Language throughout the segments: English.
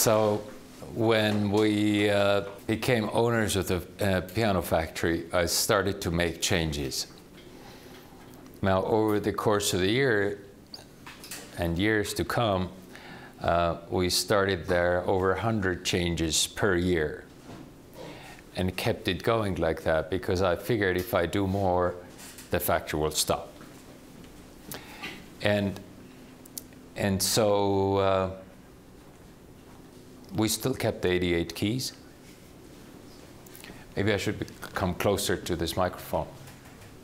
So when we uh, became owners of the uh, piano factory, I started to make changes. Now, over the course of the year and years to come, uh, we started there over 100 changes per year and kept it going like that because I figured if I do more, the factory will stop. And, and so uh, we still kept the 88 keys. Maybe I should be, come closer to this microphone.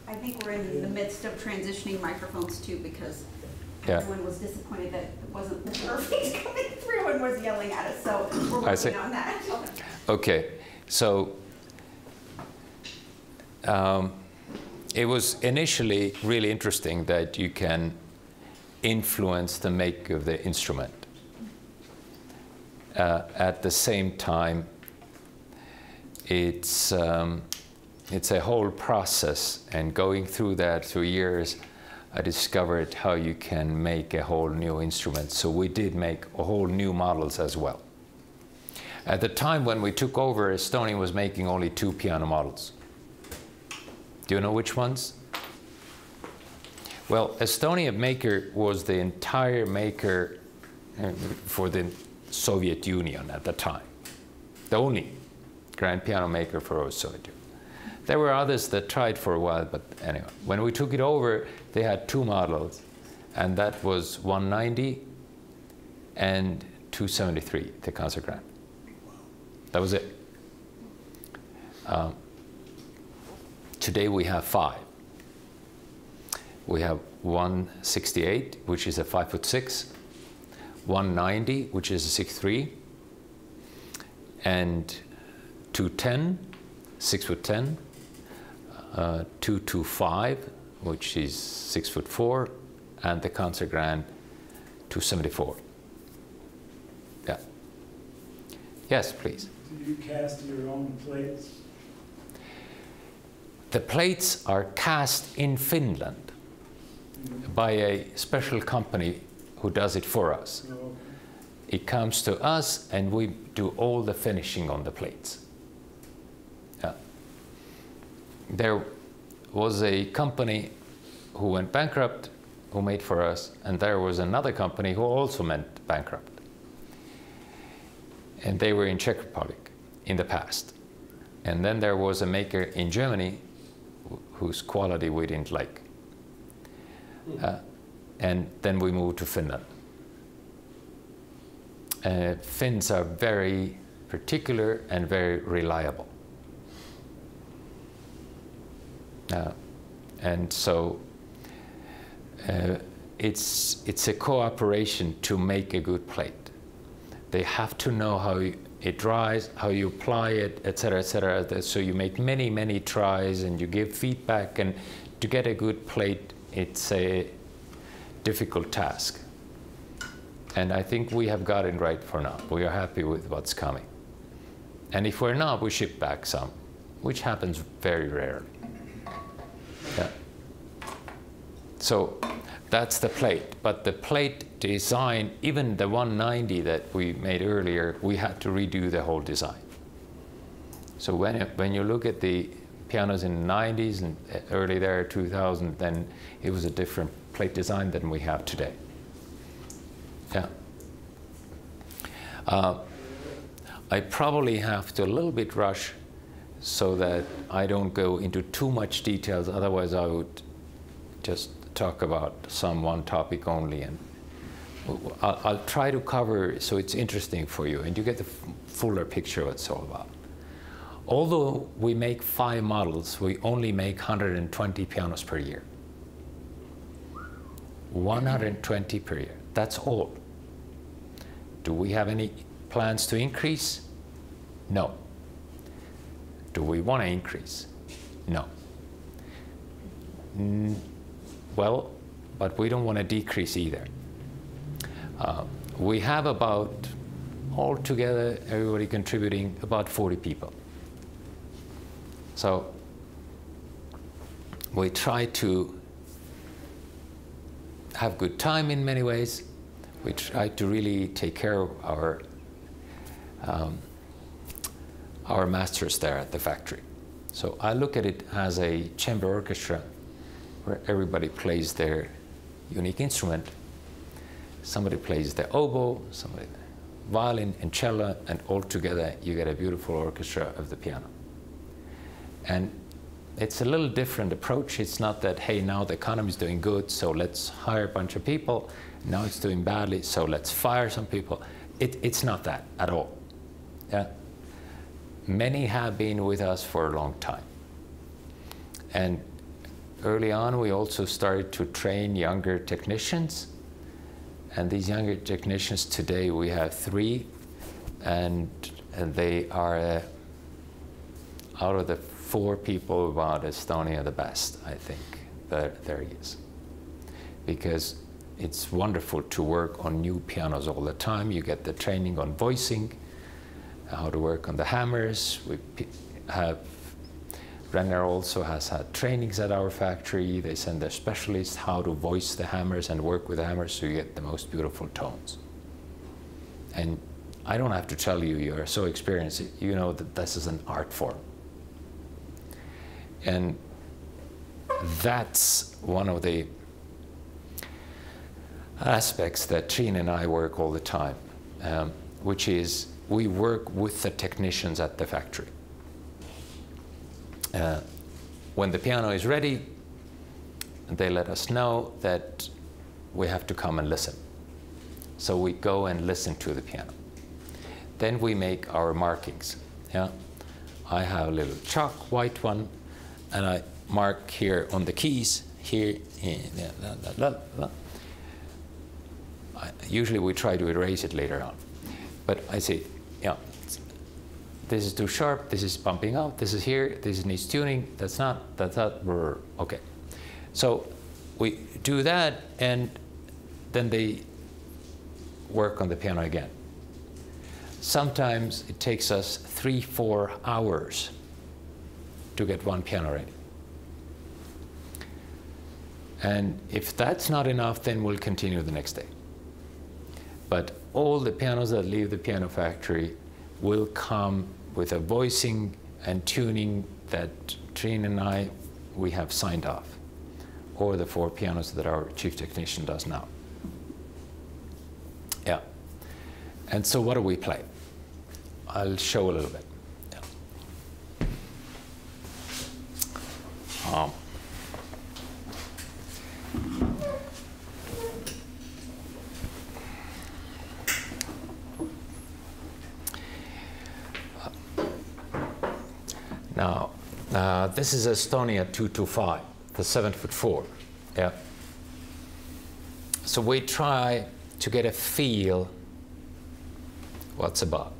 I think we're in the midst of transitioning microphones too, because Yeah. everyone was disappointed that it wasn't the perfect coming through and was yelling at us, so we're I see. working on that. Okay, so um, it was initially really interesting that you can influence the make of the instrument. Uh, at the same time, it's um, it's a whole process, and going through that through years, I discovered how you can make a whole new instrument. So we did make a whole new models as well. At the time when we took over, Estonia was making only two piano models. Do you know which ones? Well, Estonia Maker was the entire maker uh, for the Soviet Union at the time. The only grand piano maker for Soviet Union. There were others that tried for a while, but anyway. When we took it over, they had two models, and that was 190 and 273, the concert grand. That was it. Um, today we have five. We have 168, which is a five foot six, 190, which is a six three, and 210, six foot 10, uh, 225, which is six foot four, and the concert grand 274. Yeah. Yes, please. Do you cast your own plates? The plates are cast in Finland by a special company who does it for us. It comes to us and we do all the finishing on the plates. Yeah. There was a company who went bankrupt who made for us, and there was another company who also went bankrupt. And they were in Czech Republic in the past. And then there was a maker in Germany whose quality we didn't like. Uh, and then we moved to Finland. Uh, Finns are very particular and very reliable. Uh, and so uh, it's, it's a cooperation to make a good plate. They have to know how it dries, how you apply it, etc., etc. So you make many, many tries and you give feedback. And to get a good plate, it's a difficult task. And I think we have got it right for now. We are happy with what's coming. And if we're not, we ship back some, which happens very rarely. Yeah. So that's the plate. But the plate design, even the 190 that we made earlier, we had to redo the whole design. So when, when you look at the pianos in the 90s and early there, 2000, then it was a different plate design than we have today. Yeah. Uh, I probably have to a little bit rush so that I don't go into too much details. Otherwise, I would just talk about some one topic only, and I'll, I'll try to cover so it's interesting for you and you get the fuller picture of what it's all about. Although we make five models, we only make 120 pianos per year. 120 per year. That's all. Do we have any plans to increase? No. Do we want to increase? No. Mm, well, but we don't want to decrease either. Uh, we have about, altogether, everybody contributing, about 40 people. So we try to have good time in many ways. We try to really take care of our um, our masters there at the factory. So I look at it as a chamber orchestra where everybody plays their unique instrument. Somebody plays the oboe, somebody violin and cello, and all together you get a beautiful orchestra of the piano. And it's a little different approach. It's not that, hey, now the economy is doing good, so let's hire a bunch of people. Now it's doing badly, so let's fire some people. It, it's not that at all. Yeah? Many have been with us for a long time. And early on, we also started to train younger technicians. And these younger technicians today, we have three, and, and they are uh, out of the four people about Estonia the best, I think. There, there he is. Because it's wonderful to work on new pianos all the time. You get the training on voicing, how to work on the hammers. We have Renner also has had trainings at our factory. They send their specialists how to voice the hammers and work with the hammers so you get the most beautiful tones. And I don't have to tell you, you are so experienced, you know that this is an art form. And that's one of the aspects that Triin and I work all the time, um, which is we work with the technicians at the factory. Uh, when the piano is ready, they let us know that we have to come and listen. So we go and listen to the piano. Then we make our markings. Yeah, I have a little chalk, white one, and I mark here on the keys, here, eh, I, usually we try to erase it later on. But I say, yeah, this is too sharp, this is bumping out, this is here, this needs tuning, that's not, that's not, okay. So we do that and then they work on the piano again. Sometimes it takes us three, four hours to get one piano ready. And if that's not enough, then we'll continue the next day. But all the pianos that leave the piano factory will come with a voicing and tuning that Triin and I, we have signed off, or the four pianos that our chief technician does now. Yeah. And so what do we play? I'll show a little bit. Yeah. Um, Now, uh, this is Estonia 225, the 7 foot 4. Yeah. So we try to get a feel what's about.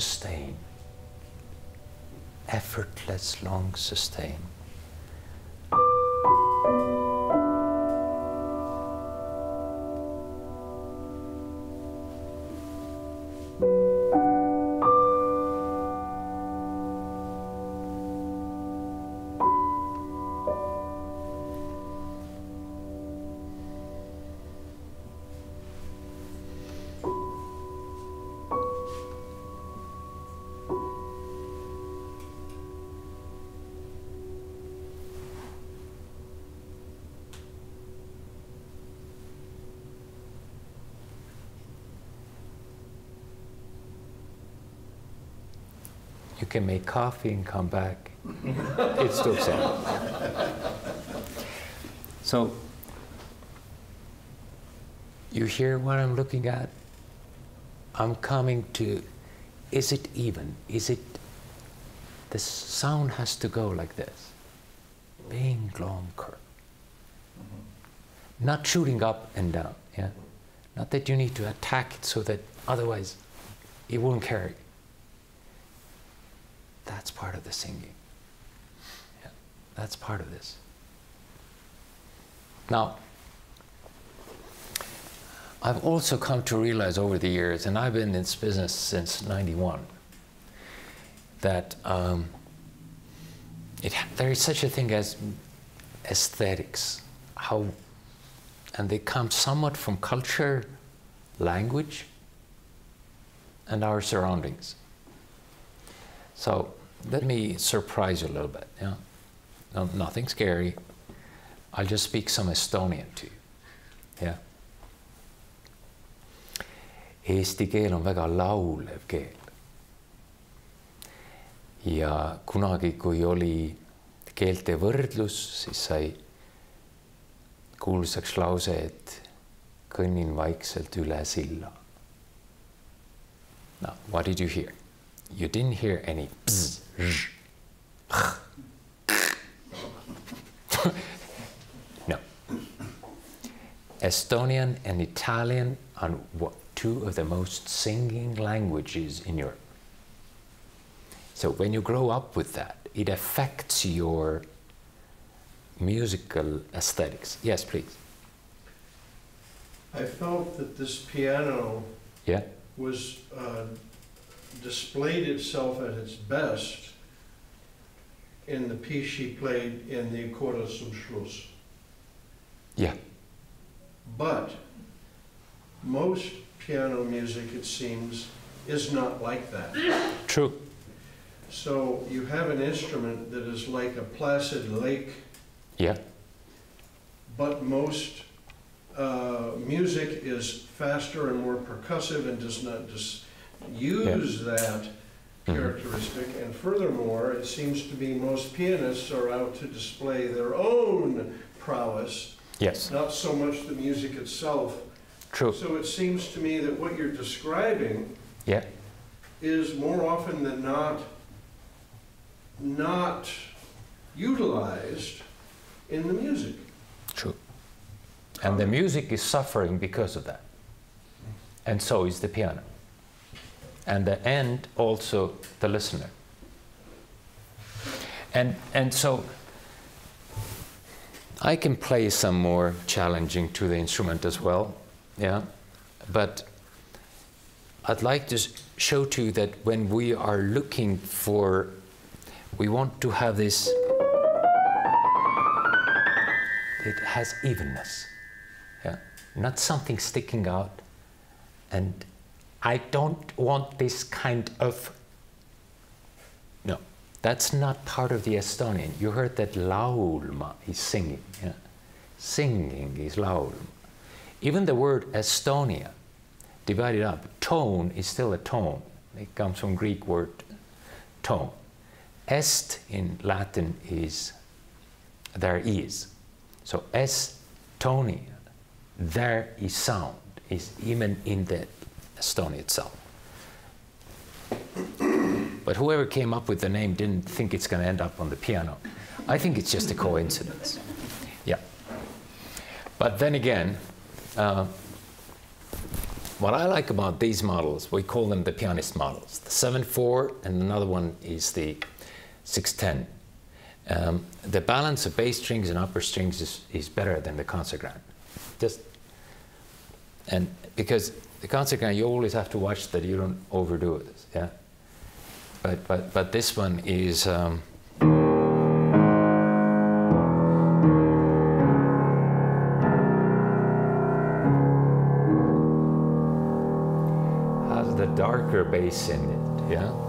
Sustain. Effortless long sustain. Can make coffee and come back. it's still sad. So You hear what I'm looking at? I'm coming to, is it even? Is it, the sound has to go like this. Bing, long curve. Not shooting up and down, yeah? Not that you need to attack it so that otherwise it won't carry. The singing. Yeah, that's part of this. Now, I've also come to realize over the years, and I've been in this business since 91, that um, it, there is such a thing as aesthetics, how, and they come somewhat from culture, language, and our surroundings. So let me surprise you a little bit. Yeah? No, nothing scary. I'll just speak some Estonian to you. Yeah? Eesti keel on väga laulev keel. ja kunagi, kui oli keelte võrdlus, siis sai kuulsaks lause, et kõnnin vaikselt üle silla. Now, what did you hear? You didn't hear any bzz, no. Estonian and Italian are two of the most singing languages in Europe. So when you grow up with that, it affects your musical aesthetics. Yes, please. I felt that this piano Yeah. was uh, displayed itself at its best in the piece she played in the Accorda zum Schluss. Yeah. But most piano music, it seems, is not like that. True. So you have an instrument that is like a placid lake, Yeah. but most uh, music is faster and more percussive and does not just use that Mhm. characteristic. And furthermore, it seems to be most pianists are out to display their own prowess, Yes. not so much the music itself. True. So it seems to me that what you're describing Yeah. is more often than not not utilized in the music. True. And the music is suffering because of that. And so is the piano. And the end also the listener. And and so I can play some more challenging to the instrument as well. Yeah. But I'd like to show to you that when we are looking for we want to have this it has evenness. Yeah. Not something sticking out. And I don't want this kind of. No, that's not part of the Estonian. You heard that laulma is singing. Yeah. Singing is laulma. Even the word Estonia, divided up, tone is still a tone. It comes from Greek word tone. Est in Latin is there is. So Estonia, there is sound, is even in the Estonia itself. But whoever came up with the name didn't think it's going to end up on the piano. I think it's just a coincidence. Yeah. But then again, uh, what I like about these models, we call them the pianist models. The 7-4 and another one is the 610. Um, the balance of bass strings and upper strings is, is better than the concert grand. Just and because the grand, you always have to watch that you don't overdo it. Yeah. But but but this one is. Um, has the darker bass in it. Yeah.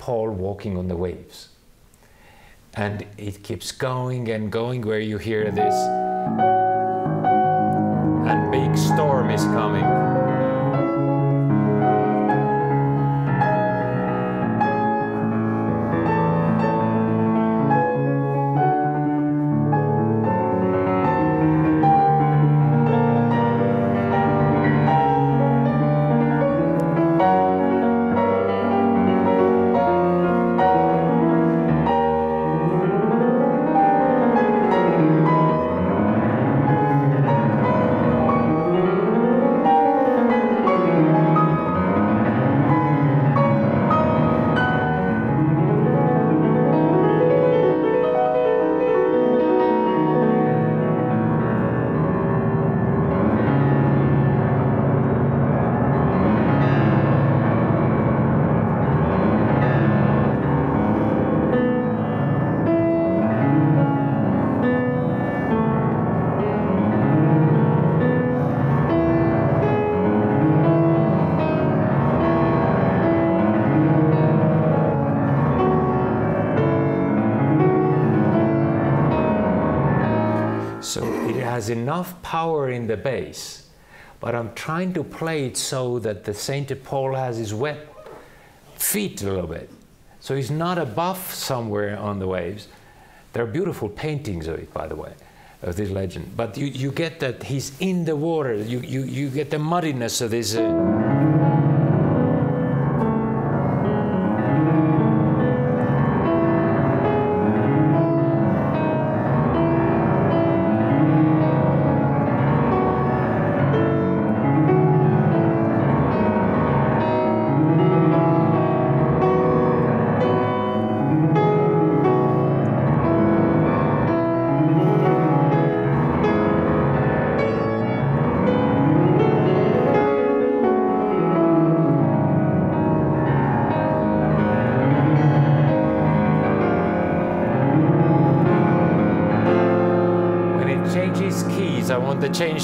Paul walking on the waves. And it keeps going and going where you hear this has enough power in the bass, but I'm trying to play it so that the Saint Paul has his wet feet a little bit. So he's not above somewhere on the waves. There are beautiful paintings of it, by the way, of this legend. But you, you get that he's in the water. You, you, you get the muddiness of this. Uh,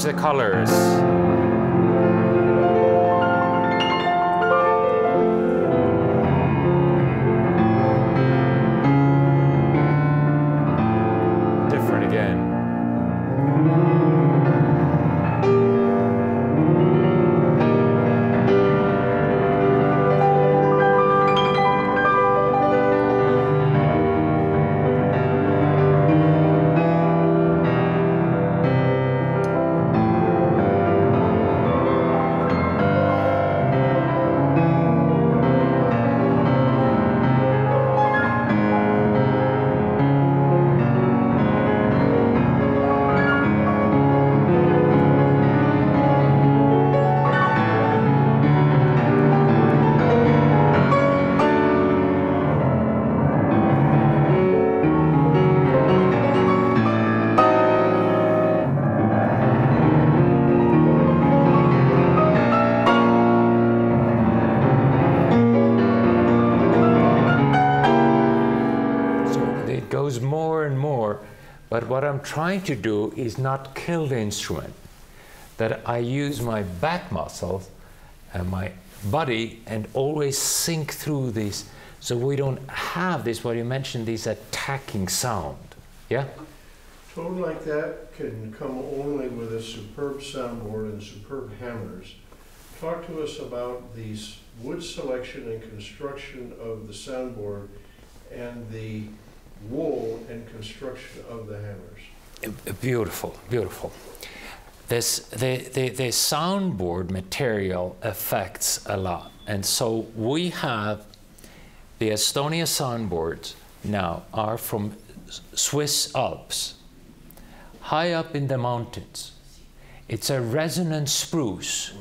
the colors. Trying to do is not kill the instrument. That I use my back muscles and my body and always sink through this so we don't have this, what you mentioned, this attacking sound. Yeah? Tone like that can come only with a superb soundboard and superb hammers. Talk to us about the wood selection and construction of the soundboard and the wool and construction of the hammers. Beautiful, beautiful. This, the, the, the soundboard material affects a lot. And so we have the Estonia soundboards now are from Swiss Alps, high up in the mountains. It's a resonant spruce.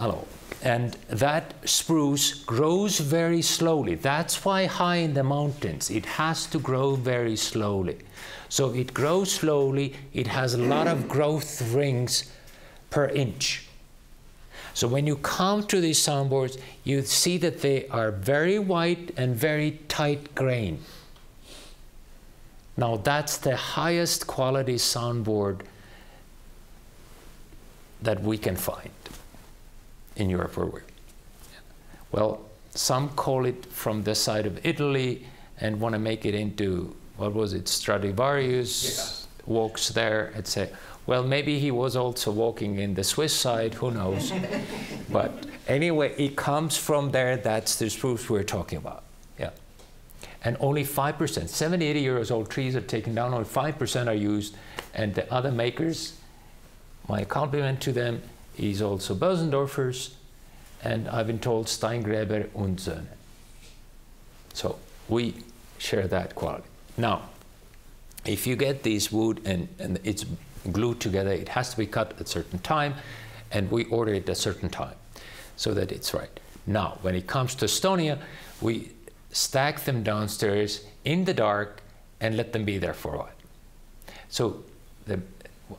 Hello. And that spruce grows very slowly. That's why high in the mountains, it has to grow very slowly. So it grows slowly, it has a lot of growth rings per inch. So when you come to these soundboards, you see that they are very white and very tight grain. Now that's the highest quality soundboard that we can find in Europe where we're. Well, some call it from the side of Italy and want to make it into what was it Stradivarius walks there and say, well, maybe he was also walking in the Swiss side, who knows? but anyway, it comes from there. That's the spruce we're talking about. Yeah. And only 5%, 70, 80 years old trees are taken down, only 5% are used. And the other makers, my compliment to them is also Bösendorfer's, and I've been told Steingräber und Söhne. So we share that quality. Now, if you get this wood and, and it's glued together, it has to be cut at a certain time, and we order it at a certain time so that it's right. Now, when it comes to Estonia, we stack them downstairs in the dark and let them be there for a while. So the,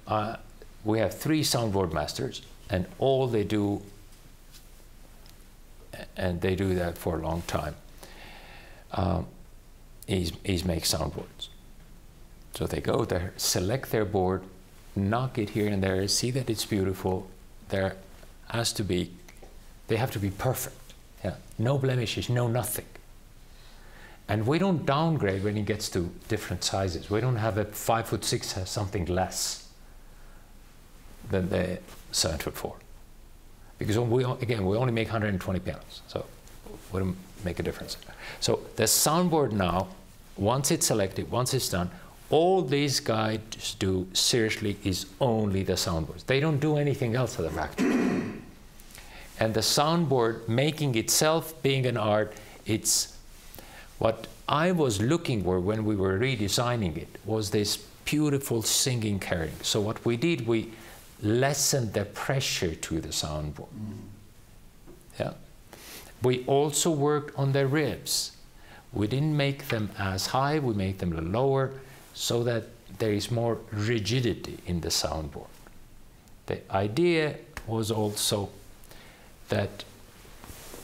uh, we have three soundboard masters, and all they do, and they do that for a long time, um, is, is make soundboards. So they go there, select their board, knock it here and there, see that it's beautiful. There has to be, they have to be perfect. Yeah, no blemishes, no nothing. And we don't downgrade when it gets to different sizes. We don't have a five foot six something less than the seven foot four. Because we, again, we only make 120 pianos, so it wouldn't make a difference. So the soundboard now, once it's selected, once it's done, all these guys do seriously is only the soundboards. They don't do anything else at the factory. and the soundboard making itself being an art, it's what I was looking for when we were redesigning it was this beautiful singing carrying. So what we did, we lessened the pressure to the soundboard. Yeah. We also worked on the ribs. We didn't make them as high, we made them lower so that there is more rigidity in the soundboard. The idea was also that,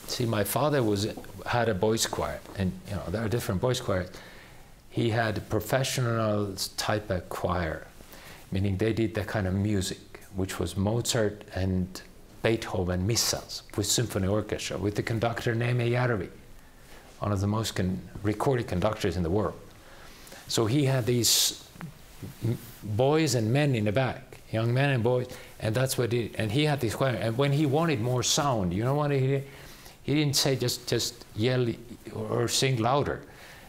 see, my father was had a boys choir, and you know there are different boys choirs. He had a professional type of choir, meaning they did that kind of music, which was Mozart and Beethoven missals with symphony orchestra, with the conductor Neeme Järvi, one of the most con recorded conductors in the world. So he had these boys and men in the back, young men and boys, and that's what he, and he had this choir. And when he wanted more sound, you know what he did? He didn't say just, just yell or sing louder.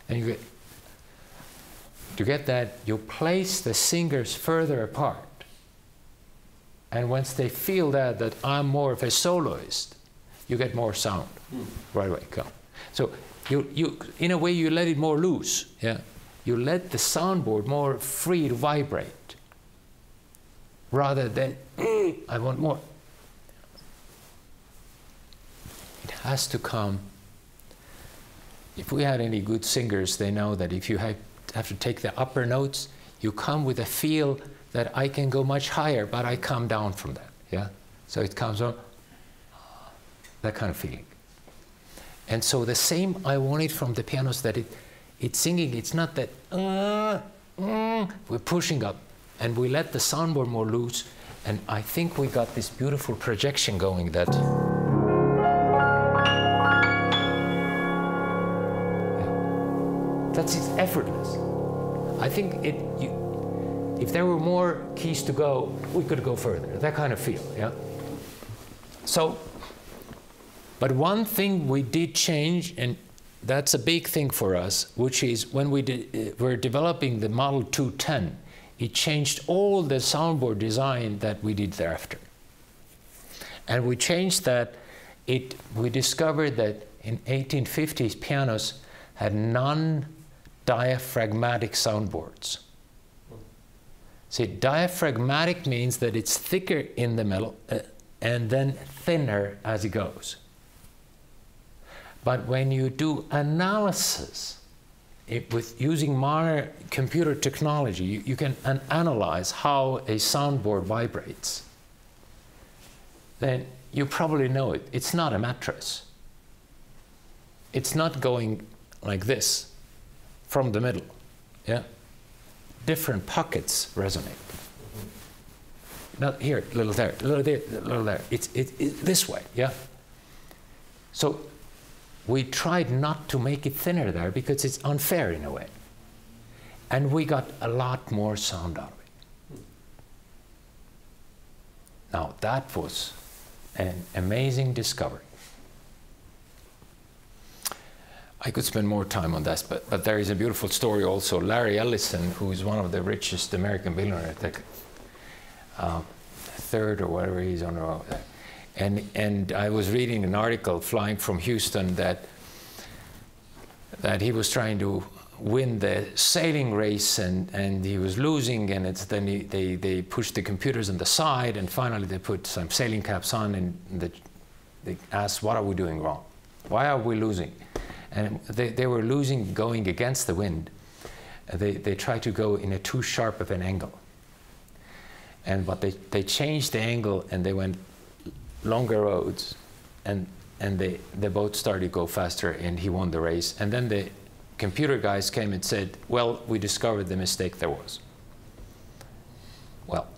And you get, to get that, you place the singers further apart. And once they feel that, that I'm more of a soloist, you get more sound mm. right away. Come. So you, you, in a way, you let it more loose. Yeah you let the soundboard more free to vibrate rather than I want more. It has to come. If we had any good singers, they know that if you have, have to take the upper notes, you come with a feel that I can go much higher, but I come down from that. Yeah? So it comes on that kind of feeling. And so the same I wanted from the pianos that it it's singing, it's not that, uh, uh, we're pushing up and we let the soundboard more loose. And I think we got this beautiful projection going that. Yeah. That's it's effortless. I think it, you, if there were more keys to go, we could go further. That kind of feel, yeah? So, but one thing we did change, and that's a big thing for us, which is when we de uh, were developing the Model 210, it changed all the soundboard design that we did thereafter. And we changed that, it, we discovered that in 1850s pianos had non-diaphragmatic soundboards. See, diaphragmatic means that it's thicker in the middle uh, and then thinner as it goes. But when you do analysis it, with using modern computer technology, you, you can an analyze how a soundboard vibrates. Then you probably know it. It's not a mattress. It's not going like this from the middle. Yeah? Different pockets resonate. not here, little there, little there, little there. It's, it, it, this way, yeah? So we tried not to make it thinner there because it's unfair in a way. And we got a lot more sound out of it. Now that was an amazing discovery. I could spend more time on this, but, but there is a beautiful story also. Larry Ellison, who is one of the richest American billionaires, the uh, third or whatever he's on. And, and I was reading an article flying from Houston that, that he was trying to win the sailing race and, and he was losing and it's then he, they, they pushed the computers on the side and finally they put some sailing caps on and the, they asked what are we doing wrong why are we losing and they, they were losing going against the wind. They, they tried to go in a too sharp of an angle. And but they, they changed the angle and they went longer roads. And and they, the boat started to go faster and he won the race. And then the computer guys came and said, well, we discovered the mistake there was. Well,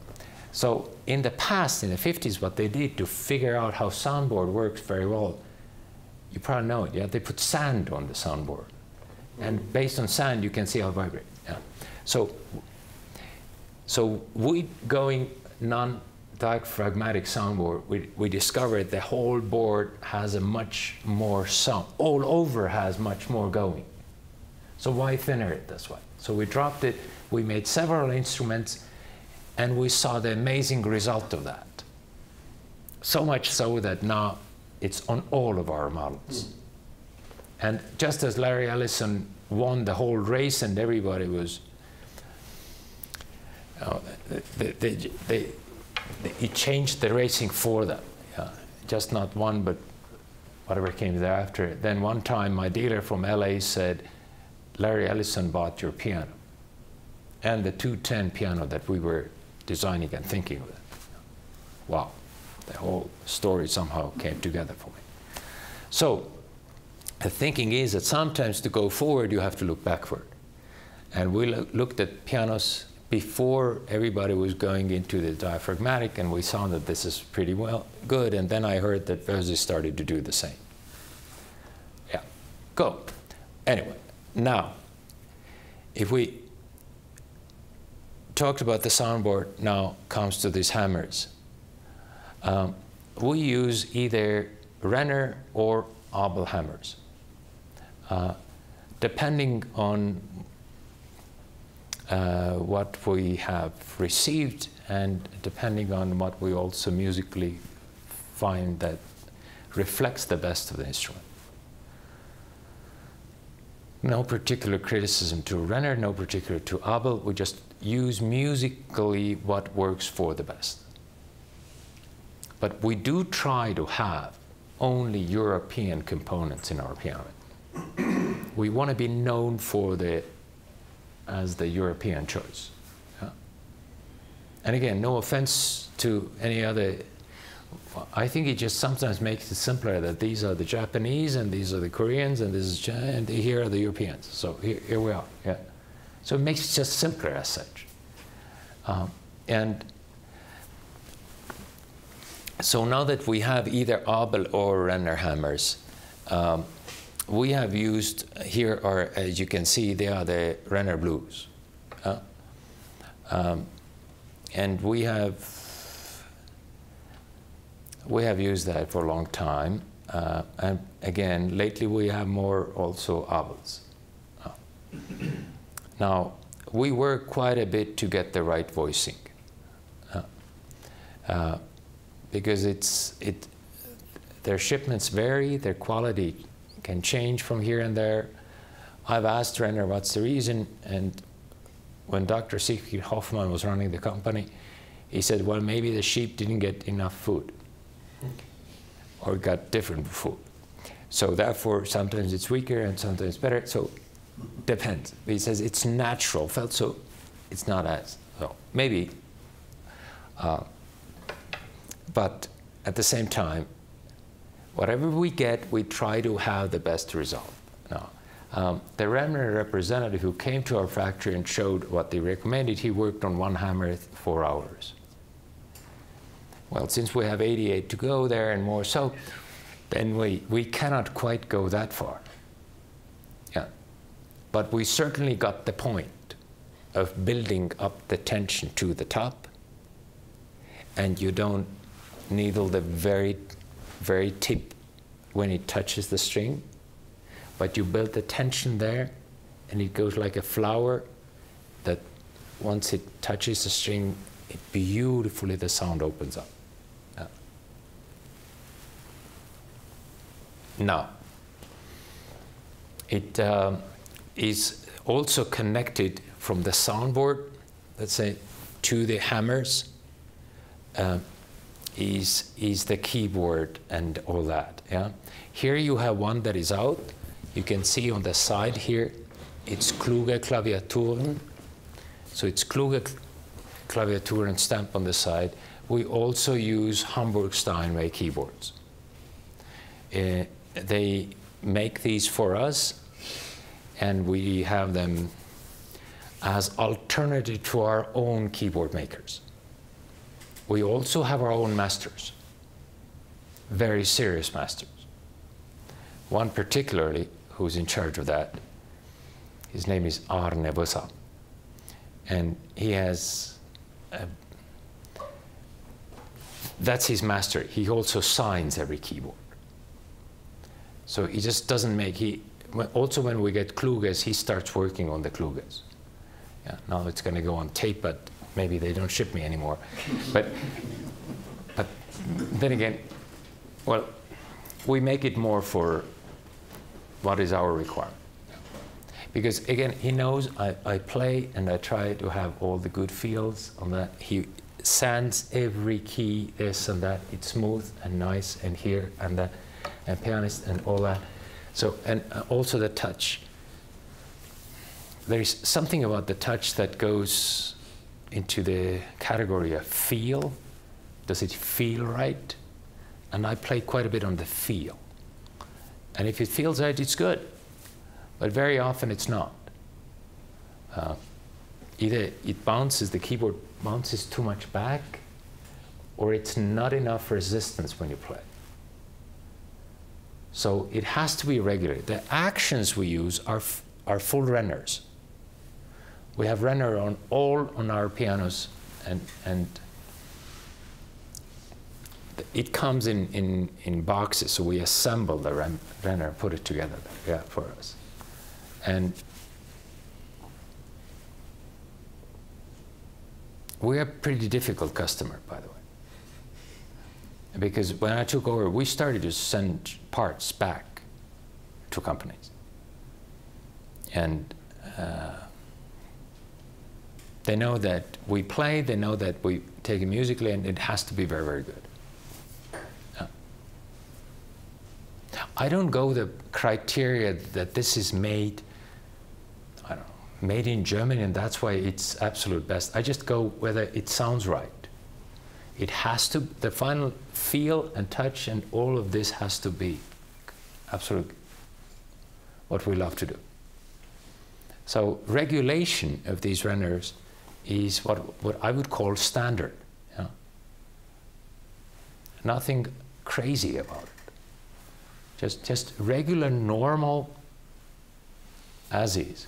so in the past, in the 50s, what they did to figure out how soundboard works very well, you probably know it, yeah? They put sand on the soundboard. And based on sand, you can see how it vibrates. Yeah. So, so we going non-diaphragmatic soundboard, we, we discovered the whole board has a much more sound, all over has much more going. So why thinner it this way? So we dropped it, we made several instruments, and we saw the amazing result of that. So much so that now it's on all of our models. Mm. And just as Larry Ellison won the whole race and everybody was, uh, they, they, they, he changed the racing for them. Yeah. Just not one, but whatever came thereafter. Then one time my dealer from LA said, Larry Ellison bought your piano and the 210 piano that we were designing and thinking of. Wow, the whole story somehow came together for me. So the thinking is that sometimes to go forward, you have to look backward. And we lo looked at pianos before everybody was going into the diaphragmatic, and we saw that this is pretty well good. And then I heard that Verzi started to do the same. Yeah, go. Anyway, now, if we talked about the soundboard, now comes to these hammers. Um, we use either Renner or Abel hammers. Uh, depending on uh, what we have received and depending on what we also musically find that reflects the best of the instrument. No particular criticism to Renner, no particular to Abel. We just use musically what works for the best. But we do try to have only European components in our piano. we want to be known for the as the European choice. Yeah? And again, no offense to any other I think it just sometimes makes it simpler that these are the Japanese and these are the Koreans and this is China, and here are the Europeans. So here, here we are. Yeah. So it makes it just simpler as such. Um, and so now that we have either Abel or Renner hammers, um, we have used here are as you can see they are the Renner blues, um, and we have we have used that for a long time. Uh, and again, lately we have more also Abels. Now, we work quite a bit to get the right voicing. Uh, uh, because it's, it, their shipments vary, their quality can change from here and there. I've asked Renner what's the reason, and when Dr. Siegfried Hoffmann was running the company, he said, well, maybe the sheep didn't get enough food or got different food. So therefore, sometimes it's weaker and sometimes better. So depends. He says it's natural felt, so it's not as so maybe. Uh, but at the same time, whatever we get, we try to have the best result. Now, um, the Renner representative who came to our factory and showed what they recommended, he worked on one hammer four hours. Well, since we have 88 to go there and more so, then we, we cannot quite go that far. Yeah. But we certainly got the point of building up the tension to the top, and you don't needle the very, very tip when it touches the string, but you build the tension there, and it goes like a flower that once it touches the string, it beautifully the sound opens up. Yeah. Now, it um, is also connected from the soundboard, let's say, to the hammers. Uh, is is the keyboard and all that. Yeah. Here you have one that is out. You can see on the side here, it's Kluge Klaviaturen. So it's Kluge Klaviaturen stamp on the side. We also use Hamburg Steinway keyboards. Uh, they make these for us, and we have them as alternative to our own keyboard makers. We also have our own masters, very serious masters. One particularly who's in charge of that, his name is Arne Bussa. And he has, a, that's his master. He also signs every keyboard. So he just doesn't make, he, also when we get Kluges, he starts working on the Kluges. Yeah, now it's going to go on tape, but maybe they don't ship me anymore. but, but then again, well, we make it more for what is our requirement. Because again, he knows I, I play and I try to have all the good feels on that. He sands every key, this and that. It's smooth and nice and here and that, and pianist and all that. So, and uh, also the touch. There's something about the touch that goes into the category of feel. Does it feel right? And I play quite a bit on the feel. And if it feels right, it's good. But very often it's not. Uh, either it bounces, the keyboard bounces too much back, or it's not enough resistance when you play. So it has to be regular. The actions we use are, are full Renners. We have Renner on all on our pianos, and, and it comes in, in, in boxes, so we assemble the Renner, put it together yeah, for us. And we're a pretty difficult customer, by the way. Because when I took over, we started to send parts back to companies. And uh, they know that we play, they know that we take it musically, and it has to be very, very good. I don't go the criteria that this is made, I don't know, made in Germany, and that's why it's absolute best. I just go whether it sounds right. It has to, the final feel and touch and all of this has to be absolute what we love to do. So regulation of these Renners is what, what I would call standard. Yeah? Nothing crazy about it. Just, just regular, normal, as is.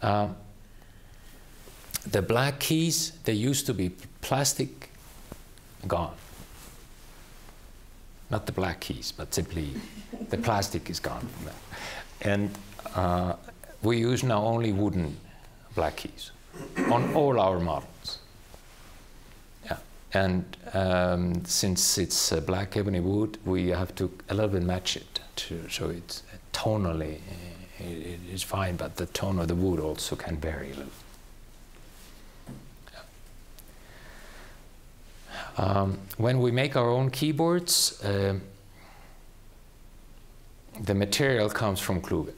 Uh, the black keys, they used to be plastic, gone. Not the black keys, but simply the plastic is gone from that. And uh, we use now only wooden black keys on all our models. Yeah, and um, since it's uh, black ebony wood, we have to a little bit match it to, so it's uh, tonally uh, it is fine, but the tone of the wood also can vary a little. Um, when we make our own keyboards, uh, the material comes from Kluge.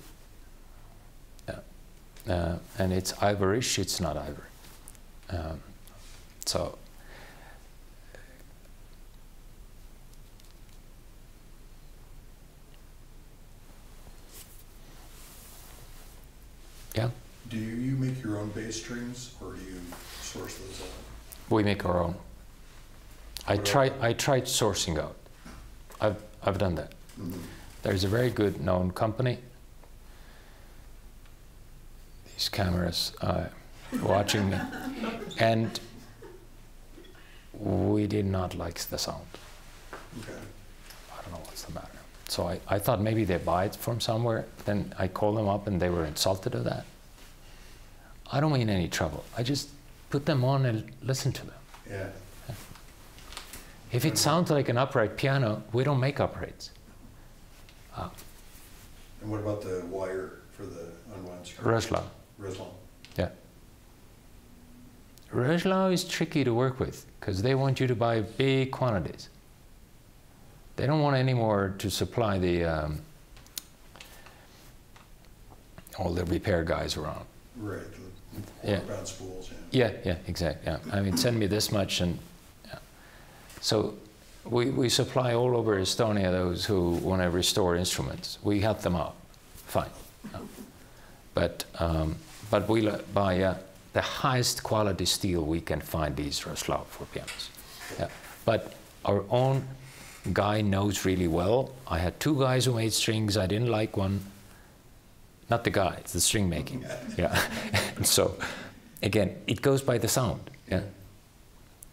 Uh, and it's ivorish, it's not ivory. Um, so, yeah. Do you make your own bass strings or do you source those out? We make our own. I tried, I tried sourcing out. I've, I've done that. There's a very good known company. These cameras uh, watching me. And we did not like the sound. Okay. I don't know what's the matter. So I, I thought maybe they buy it from somewhere. Then I called them up and they were insulted of that. I don't mean any trouble. I just put them on and listen to them. Yeah. If it sounds like an upright piano, we don't make uprights. And what about the wire for the unwound screw? Röslau. Reslam. Röslau is tricky to work with because they want you to buy big quantities. They don't want any more to supply the um, all the repair guys around. Right, Yeah. spools, yeah. Yeah, yeah, exactly. Yeah. I mean, send me this much, and yeah. so we, we supply all over Estonia those who want to restore instruments. We help them out, fine. Yeah. But um, but we buy uh, the highest quality steel we can find is Röslau for pianos. Yeah. But our own guy knows really well. I had two guys who made strings. I didn't like one. Not the guy, it's the string making. Yeah. so, again, it goes by the sound. Yeah.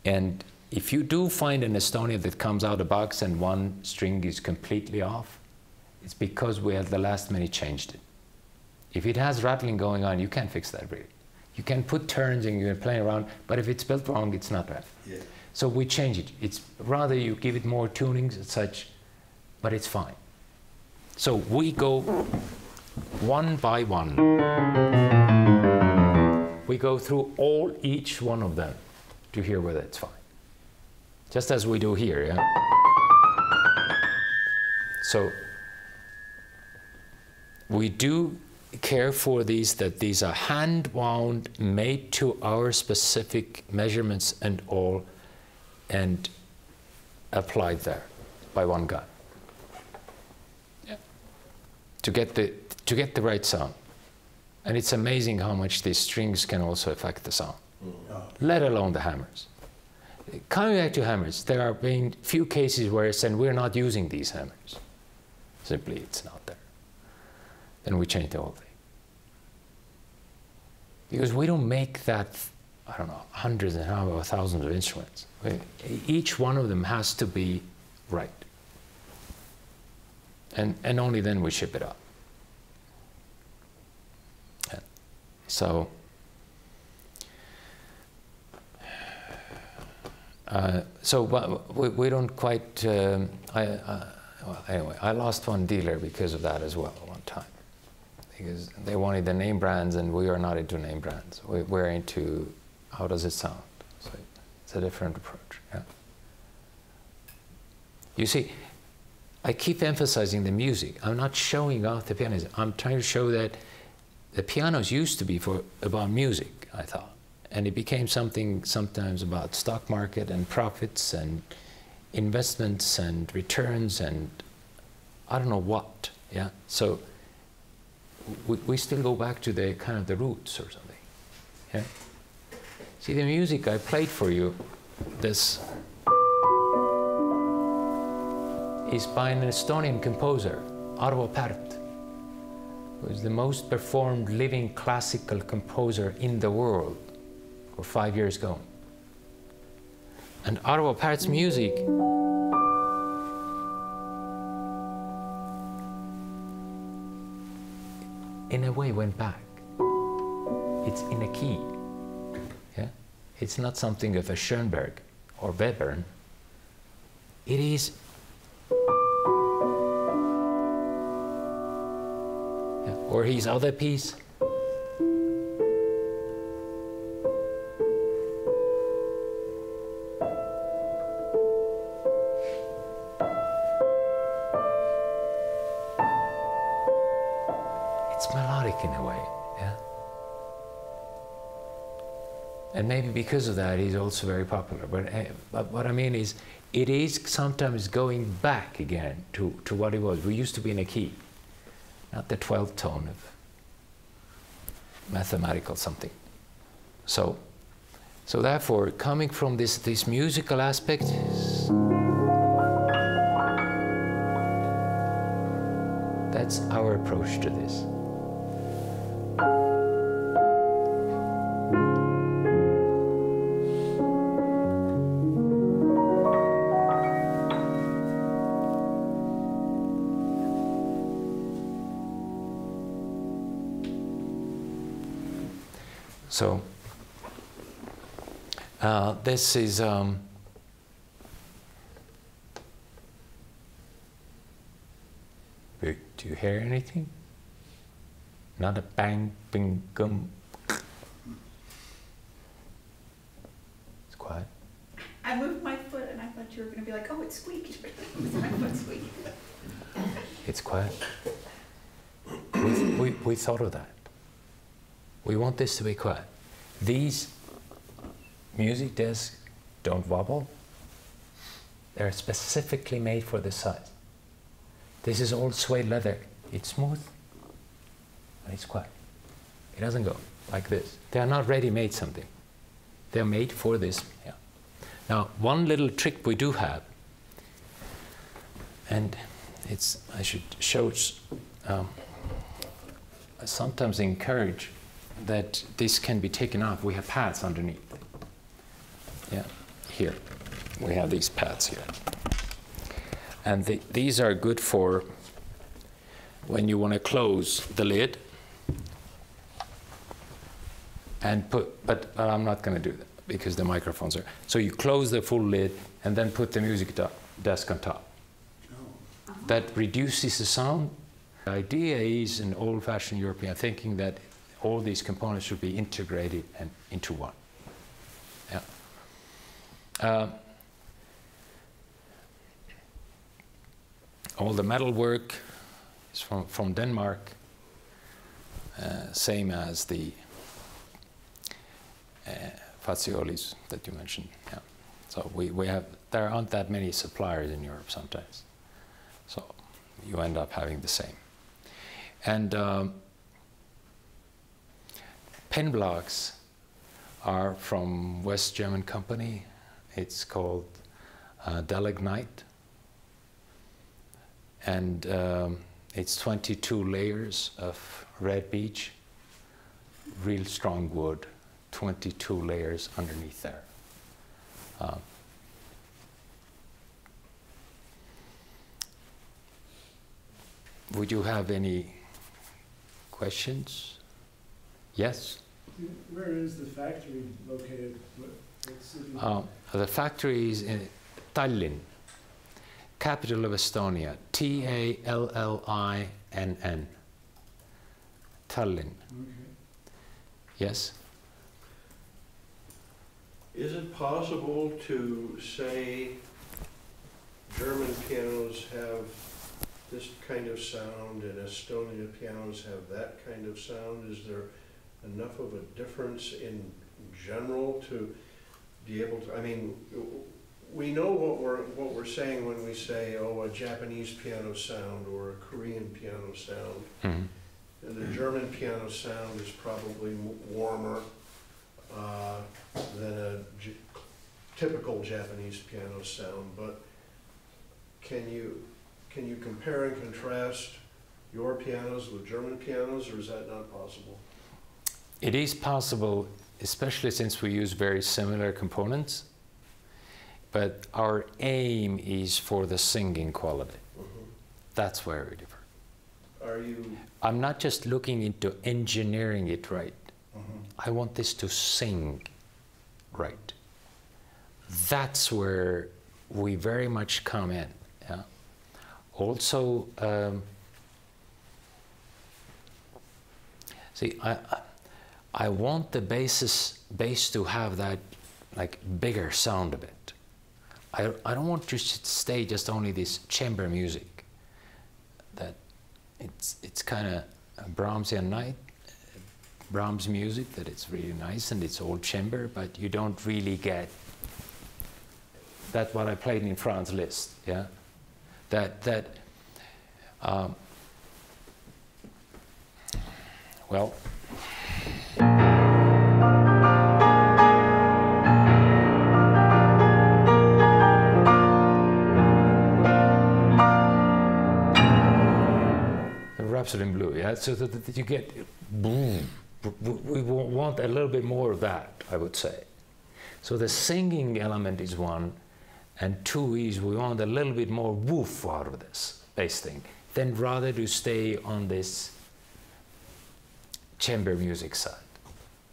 And if you do find an Estonia that comes out of box and one string is completely off, it's because we at the last minute changed it. If it has rattling going on, you can't fix that really. You can put turns and you can play around, but if it's built wrong, it's not right. Yeah. So we change it. It's rather you give it more tunings and such, but it's fine. So we go one by one. We go through all each one of them to hear whether it's fine. Just as we do here, yeah. So we do care for these that these are hand wound, made to our specific measurements and all, and applied there by one guy. Yeah. To get the to get the right sound. And it's amazing how much these strings can also affect the sound, Oh, let alone the hammers. Coming back to hammers, there have been few cases where it's said we're not using these hammers. Simply, it's not there. Then we change the whole thing. Because we don't make that, I don't know, hundreds and how- thousands of instruments. Each one of them has to be right. And, and only then we ship it out. So, uh, so we, we don't quite, um, I, uh, well, anyway, I lost one dealer because of that as well one time because they wanted the name brands and we are not into name brands. We, we're into how does it sound. So it's a different approach. Yeah. You see, I keep emphasizing the music. I'm not showing off the pianos. I'm trying to show that the pianos used to be for about music. I thought, and it became something sometimes about stock market and profits and investments and returns and I don't know what. Yeah. So we, we still go back to the kind of the roots or something. Yeah. See the music I played for you, this is by an Estonian composer, Arvo Pärt, who is the most performed living classical composer in the world for five years going. And Arvo Pärt's music in a way went back. It's in a key. Yeah? It's not something of a Schoenberg or Webern. It is yeah. or his other piece. Because of that, he's also very popular. But, uh, but what I mean is, it is sometimes going back again to, to what it was. We used to be in a key, not the 12th tone of mathematical something. So So therefore, coming from this, this musical aspect, that's our approach to this. So uh, this is um, do you hear anything? Not a bang, bing, gum. It's quiet. I moved my foot and I thought you were gonna be like, oh, it squeaked. my foot squeaked. It's quiet. We, we, we thought of that. We want this to be quiet. These music desks don't wobble. They're specifically made for this size. This is all suede leather. It's smooth and it's quiet. It doesn't go like this. They are not ready-made something. They're made for this. Yeah. Now, one little trick we do have, and it's I should show. Um, I sometimes encourage that this can be taken off. We have pads underneath. Yeah, here. We have these pads here. And the, these are good for when you want to close the lid and put, but, but I'm not going to do that because the microphones are. So you close the full lid and then put the music desk on top. Oh. That reduces the sound. The idea is an old-fashioned European thinking that all these components should be integrated and into one. Yeah. Uh, all the metal work is from, from Denmark, uh, same as the uh, Faziolis that you mentioned. Yeah. So we, we have, there aren't that many suppliers in Europe sometimes. So you end up having the same. And um, pin blocks are from West German company. It's called uh. And um, it's 22 layers of red beech, real strong wood, 22 layers underneath there. Um, would you have any questions? Yes? Where is the factory located? What, what city? Um, the factory is in Tallinn, capital of Estonia. T A L L I N N. Tallinn. Okay. Yes? Is it possible to say German pianos have this kind of sound and Estonia pianos have that kind of sound? Is there enough of a difference in general to be able to, I mean, we know what we're, what we're saying when we say, oh, a Japanese piano sound or a Korean piano sound. Mhm. And the German piano sound is probably warmer uh, than a J- typical Japanese piano sound, but can you, can you compare and contrast your pianos with German pianos, or is that not possible? It is possible, especially since we use very similar components, but our aim is for the singing quality. That's where we differ. Are you, I'm not just looking into engineering it right. Mm-hmm. I want this to sing right. That's where we very much come in. Yeah? Also, um, see, I, I- I want the basis bass to have that like bigger sound a bit. I, I don't want to stay just only this chamber music. That it's it's kind of Brahmsian night, Brahms music that it's really nice and it's all chamber, but you don't really get that what I played in Franz Liszt, yeah. That that um, well. In Blue, yeah. So that, that you get boom. We want a little bit more of that, I would say. So the singing element is one, and two is we want a little bit more woof out of this bass thing, than rather to stay on this chamber music side.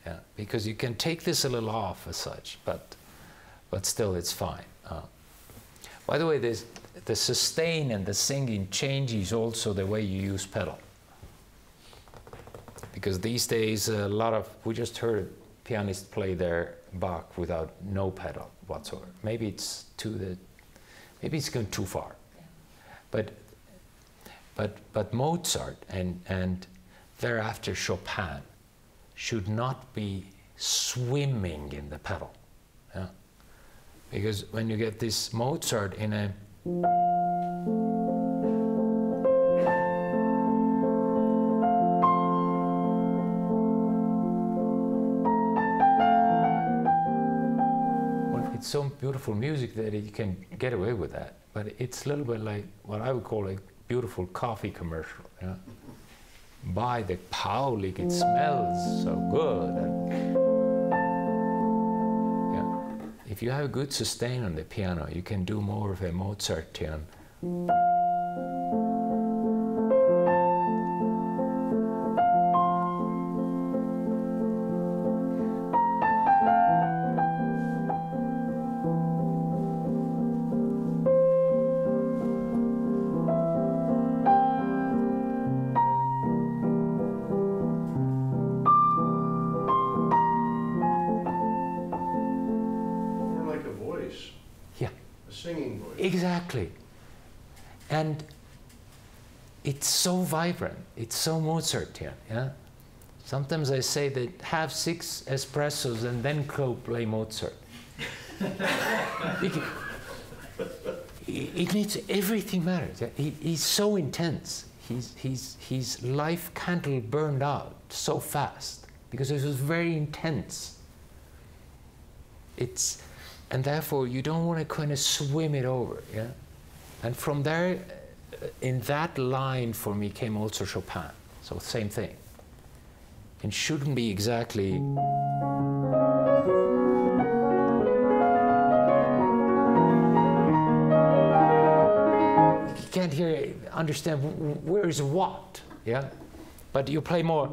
Yeah, because you can take this a little off as such, but but still it's fine. Uh, by the way, this, the sustain and the singing changes also the way you use pedal. Because these days, a lot of, we just heard pianists play their Bach without no pedal whatsoever. Maybe it's too the, maybe it's going too far. But, but, but Mozart and, and thereafter Chopin should not be swimming in the pedal. Yeah? Because when you get this Mozart in a it's so beautiful music that you can get away with that. But it's a little bit like what I would call a beautiful coffee commercial. Yeah? Buy the Paulig, it smells so good. And, if you have a good sustain on the piano, you can do more of a Mozart tune. So vibrant. It's so Mozartian. Yeah. Sometimes I say that have six espressos and then go play Mozart. it, it, needs everything matters. He, he's so intense. He's, he's, his life candle burned out so fast because it was very intense. It's and therefore you don't want to kind of swim it over yeah and from there in that line for me came also chopin. So same thing. It shouldn't be exactly you can't hear understand where is what yeah? But you play more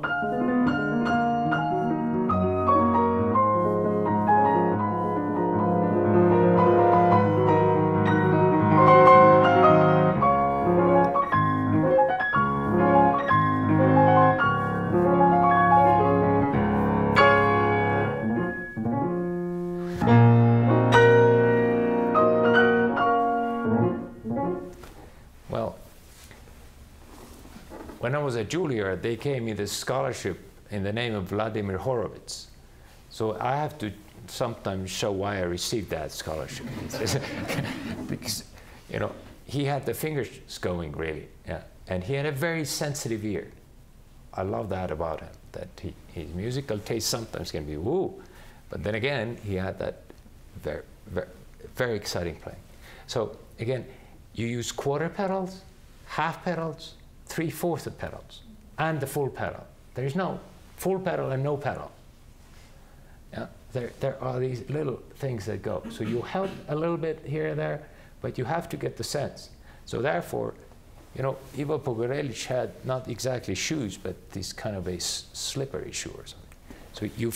Juilliard, they gave me this scholarship in the name of Vladimir Horowitz. So I have to sometimes show why I received that scholarship. because, you know, he had the fingers going really, yeah. And he had a very sensitive ear. I love that about him, that he, his musical taste sometimes can be woo, but then again, he had that very, very, very exciting playing. So again, you use quarter pedals, half pedals, three-fourths of pedals and the full pedal. There's no full pedal and no pedal. Yeah, there, there are these little things that go. So you help a little bit here and there, but you have to get the sense. So therefore, you know, Ivo Pogorelic had not exactly shoes, but this kind of a slippery shoe or something. So you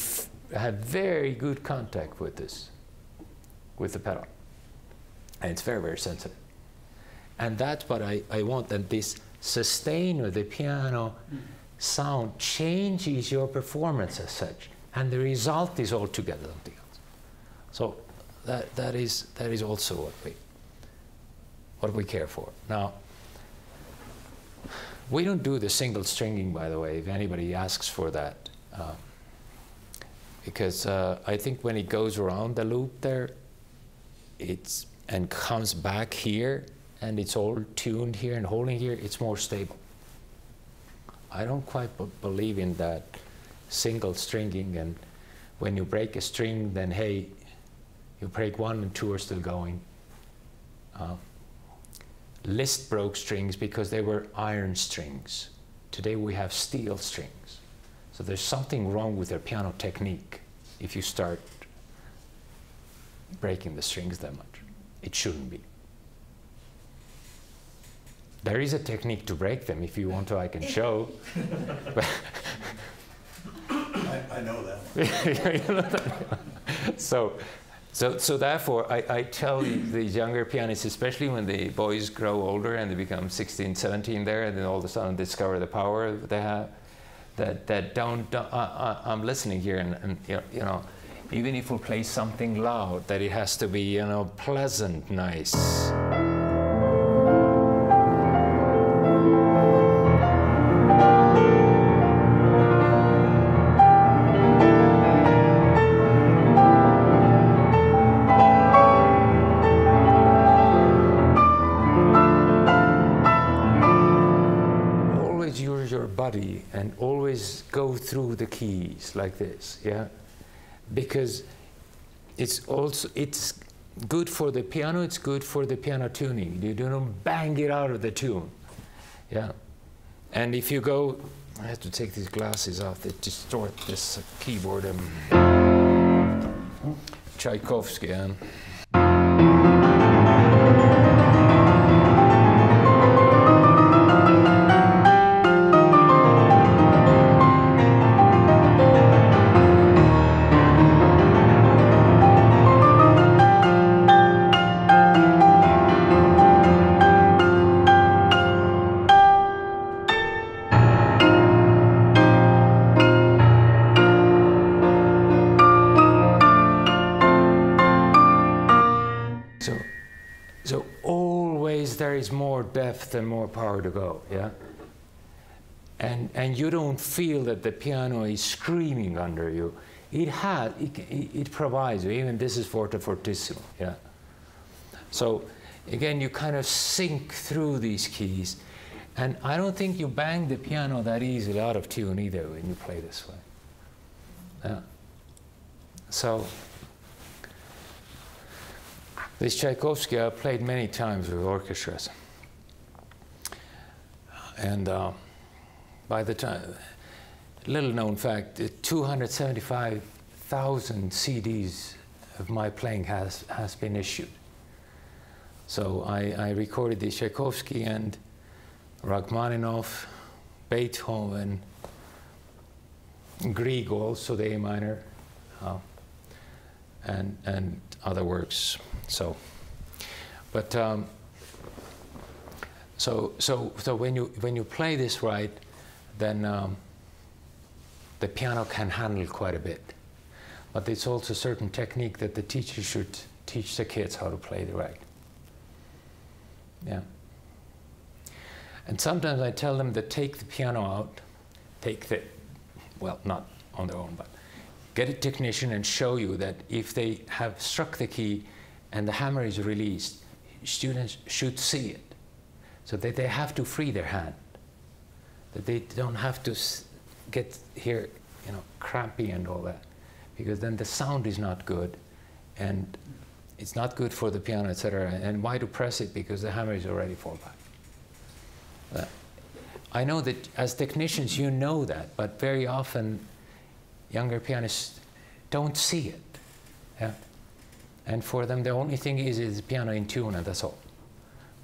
have very good contact with this, with the pedal. And it's very, very sensitive. And that's what I, I want. And this sustain of the piano sound changes your performance as such, and the result is altogether something else. So that, that, is, that is also what we, what we care for. Now, we don't do the single stringing, by the way, if anybody asks for that. Um, because uh, I think when it goes around the loop there, it's and comes back here, and it's all tuned here and holding here, it's more stable. I don't quite believe in that single stringing and when you break a string, then hey, you break one and two are still going. Uh, Liszt broke strings because they were iron strings Today we have steel strings. So there's something wrong with their piano technique if you start breaking the strings that much. It shouldn't be. There is a technique to break them. If you want to, I can show. I, I know that so, so, so therefore, I, I tell the younger pianists, especially when the boys grow older and they become 16, 17 there, and then all of a sudden discover the power they have, that, that don't, don't I, I, I'm listening here, and, and you know, you know, even if we play something loud, that it has to be, you know, pleasant, nice. Through the keys like this yeah? Because it's also it's good for the piano it's good for the piano tuning. You don't bang it out of the tune yeah? And if you go i have to take these glasses off they distort this keyboard um, tchaikovsky yeah? And more power to go, yeah? And, and you don't feel that the piano is screaming under you. It has, it, it, it provides you, even this is forte fortissimo, yeah? So again, you kind of sink through these keys. And I don't think you bang the piano that easily out of tune either when you play this way. Yeah. So, this Tchaikovsky I played many times with orchestras. And uh, by the time, little known fact, uh, 275,000 CDs of my playing has, has been issued. So I, I recorded the Tchaikovsky and Rachmaninoff, Beethoven, Grieg also the A minor, uh, and, and other works. So, but um, so so so when you when you play this right, then um, the piano can handle quite a bit. But it's also a certain technique that the teacher should teach the kids how to play the right. Yeah. And sometimes I tell them to take the piano out, take the, well, not on their own, but get a technician and show you that if they have struck the key and the hammer is released, students should see it. So that they have to free their hand. That they don't have to get here, you know, crampy and all that. Because then the sound is not good and it's not good for the piano, etc. And why to press it? Because the hammer is already fall back. I know that as technicians you know that, but very often younger pianists don't see it. Yeah? And for them, the only thing is is piano in tune, and that's all.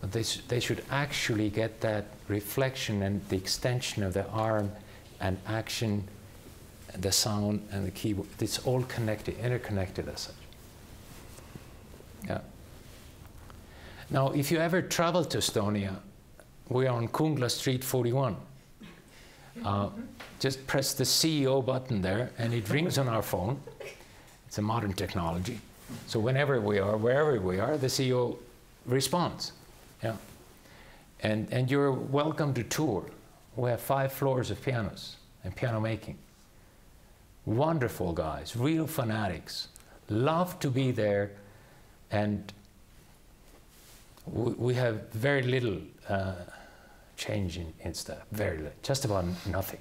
They, sh they should actually get that reflection and the extension of the arm and action, and the sound and the keyboard. It's all connected, interconnected as such. Yeah. Now, if you ever travel to Estonia, we are on Kungla Street 41. Uh, just press the CEO button there, and it rings on our phone. It's a modern technology. So whenever we are, wherever we are, the CEO responds. Yeah. And, and you're welcome to tour. We have five floors of pianos and piano making. Wonderful guys, real fanatics. Love to be there, and we, we have very little uh, change in, in stuff, very little, just about nothing.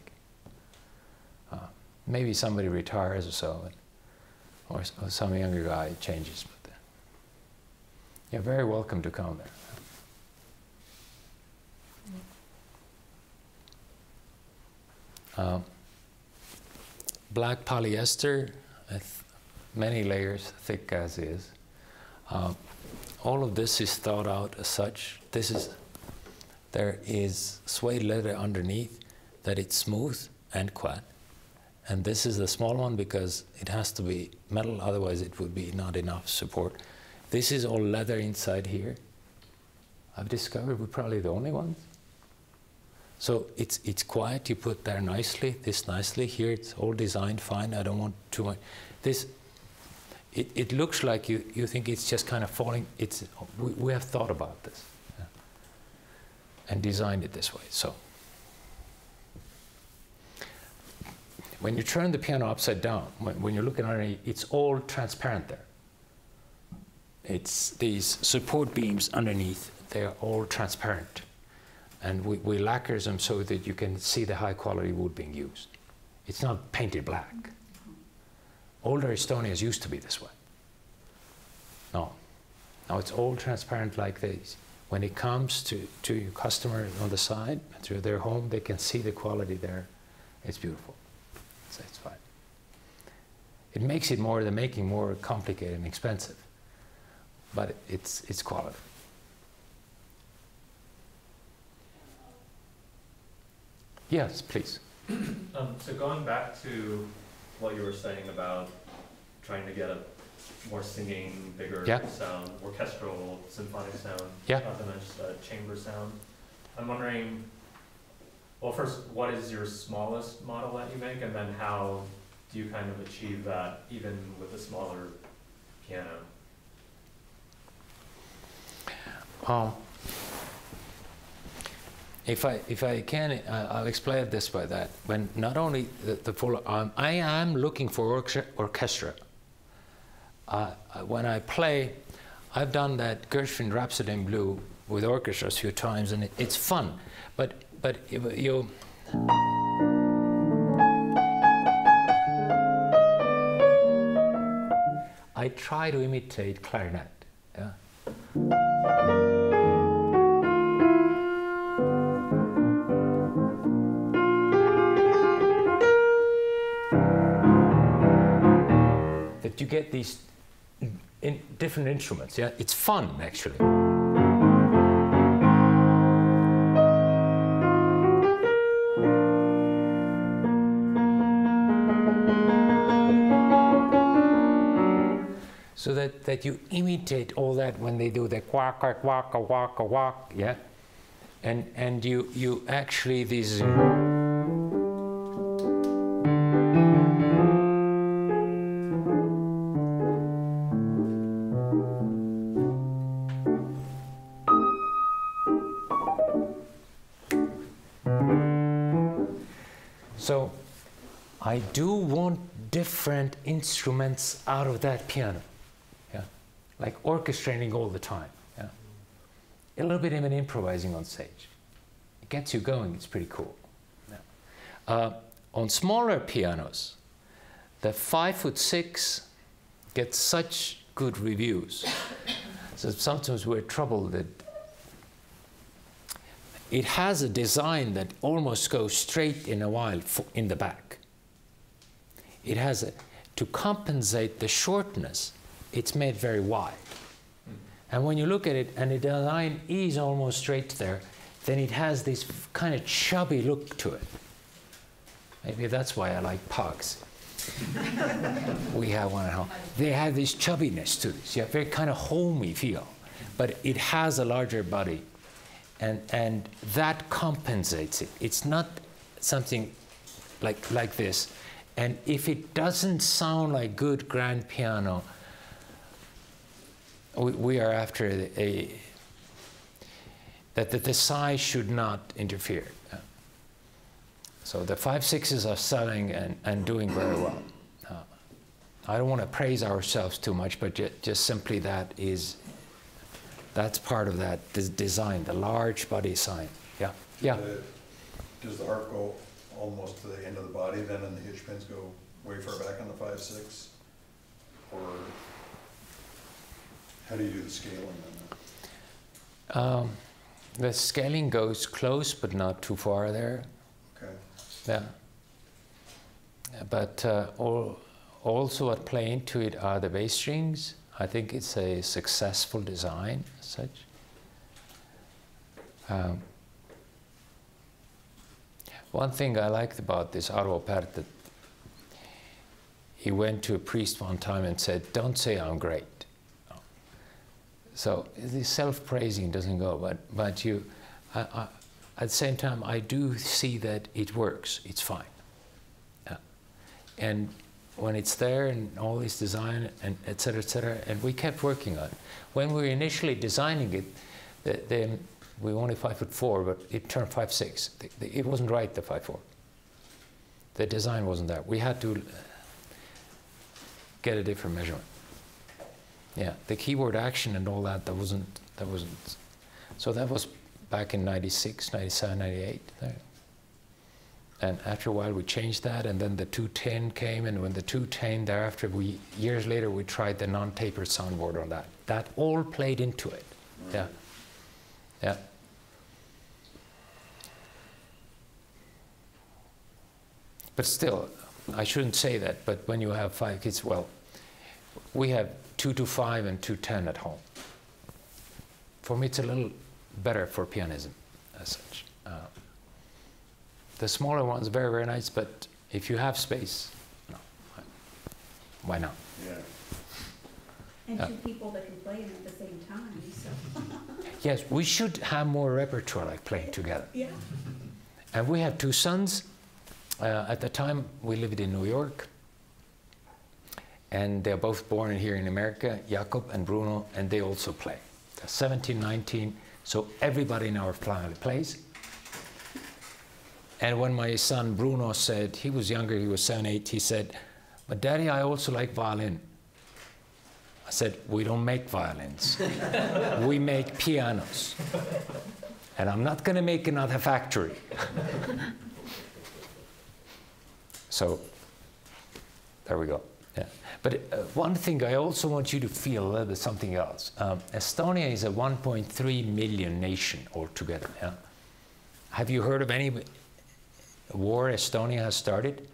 Uh, maybe somebody retires or so, and, or, or, some younger guy changes. But uh, you're very welcome to come there. Um, black polyester, uh, many layers, thick as is. Um, all of this is thought out as such. This is there is suede leather underneath that it's smooth and quad. And this is the small one because it has to be metal, otherwise it would be not enough support. This is all leather inside here. I've discovered we're probably the only ones. So it's it's quiet. You put there nicely, this nicely. Here it's all designed fine. I don't want too much. This it, it looks like you, you think it's just kind of falling. It's we, we have thought about this yeah, and designed it this way. So when you turn the piano upside down, when, when you're looking at it, it's all transparent there. It's these support beams underneath. They're all transparent and we, we lacquers them so that you can see the high quality wood being used. It's not painted black. Older Estonians used to be this way. No. Now it's all transparent like this. When it comes to, to your customer on the side, to their home, they can see the quality there. It's beautiful. So it's fine. It makes it more, the making more complicated and expensive. But it's, it's quality. Yes, please. Um, so going back to what you were saying about trying to get a more singing, bigger Yeah. sound, orchestral, symphonic sound, Yeah. not to mention the chamber sound. I'm wondering, well, first, what is your smallest model that you make, and then how do you kind of achieve that even with a smaller piano? Um, if I if I can, uh, I'll explain this way: that when not only the, the full, um, I am looking for orchestra. Uh, uh, when I play, I've done that Gershwin Rhapsody in Blue with orchestra a few times, and it, it's fun. But but you. I try to imitate clarinet. Yeah. That you get these in different instruments. Yeah, it's fun actually. So that, that you imitate all that when they do the quack quack quack quack quack quack, yeah, and and you you actually these. Instruments out of that piano. Yeah. Like orchestrating all the time. Yeah. A little bit even improvising on stage. It gets you going, it's pretty cool. Yeah. Uh, on smaller pianos, the five foot six gets such good reviews. so sometimes we're troubled that it has a design that almost goes straight in a while in the back. It has a, to compensate the shortness, it's made very wide. And when you look at it, and the design is almost straight there, then it has this kind of chubby look to it. Maybe that's why I like pugs. we have one at home. They have this chubbiness to this, yeah, very kind of homey feel, but it has a larger body and and that compensates it. It's not something like like this. And if it doesn't sound like good grand piano, we, we are after a, a that, the size should not interfere. So the five sixes are selling and, and doing very well. Uh, I don't want to praise ourselves too much, but ju- just simply that is that's part of that des- design, the large body sign. Yeah, yeah. The- Does the harp go almost to the end of the body then, and the hitch pins go way far back on the five, six? Or how do you do the scaling on that? Um, the scaling goes close, but not too far there. Okay, Yeah. but uh, all, also at play into it are the bass strings. I think it's a successful design as such. Um, one thing I liked about this Arvo Pärt that he went to a priest one time and said, "Don't say I'm great." So the self-praising doesn't go, but but you, I, I, at the same time, I do see that it works. It's fine. Yeah. And when it's there and all this design and et cetera, et cetera, and we kept working on it. When we were initially designing it, the, the, we were only five foot four, but it turned five six. It wasn't right, the five four. The design wasn't there. We had to uh, get a different measurement. Yeah, the keyboard action and all that, that wasn't, that wasn't. So that was back in 96, 97, 98. There. And after a while, we changed that, and then the 210 came, and when the 210 thereafter, we years later we tried the non-tapered soundboard on that. That all played into it. Yeah, yeah. But still, I shouldn't say that. But when you have five kids, well, we have two to five and two ten at home. For me, it's a little better for pianism, as such. Uh, the smaller one's very, very nice, but if you have space, no. Why not? Yeah. And Yeah. two people that can play them at the same time, so. Yes, we should have more repertoire like playing together. Yeah. And we have two sons. Uh, at the time, we lived in New York. And they're both born here in America, Jakob and Bruno, and they also play. They're 17, 19, so everybody in our family plays. And when my son Bruno said, he was younger, he was seven, eight, he said, But daddy, I also like violin. I said, We don't make violins, we make pianos. And I'm not going to make another factory. so there we go. Yeah. But uh, one thing I also want you to feel a little bit something else. Um, Estonia is a 1.3 million nation altogether. Yeah? Have you heard of any war Estonia has started?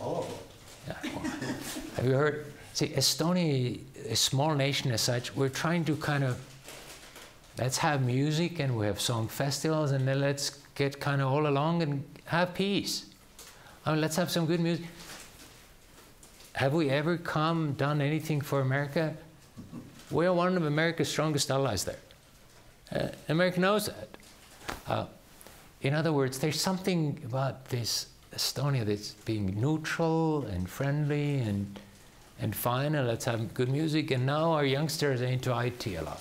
All of them. Yeah, have you heard? See, Estonia, a small nation as such, we're trying to kind of let's have music and we have song festivals and then let's get kind of all along and have peace. I mean, let's have some good music. Have we ever come done anything for America? We are one of America's strongest allies there. Uh, America knows that. Uh, in other words, there's something about this Estonia that's being neutral and friendly and and fine, and let's have good music. And now our youngsters are into IT a lot.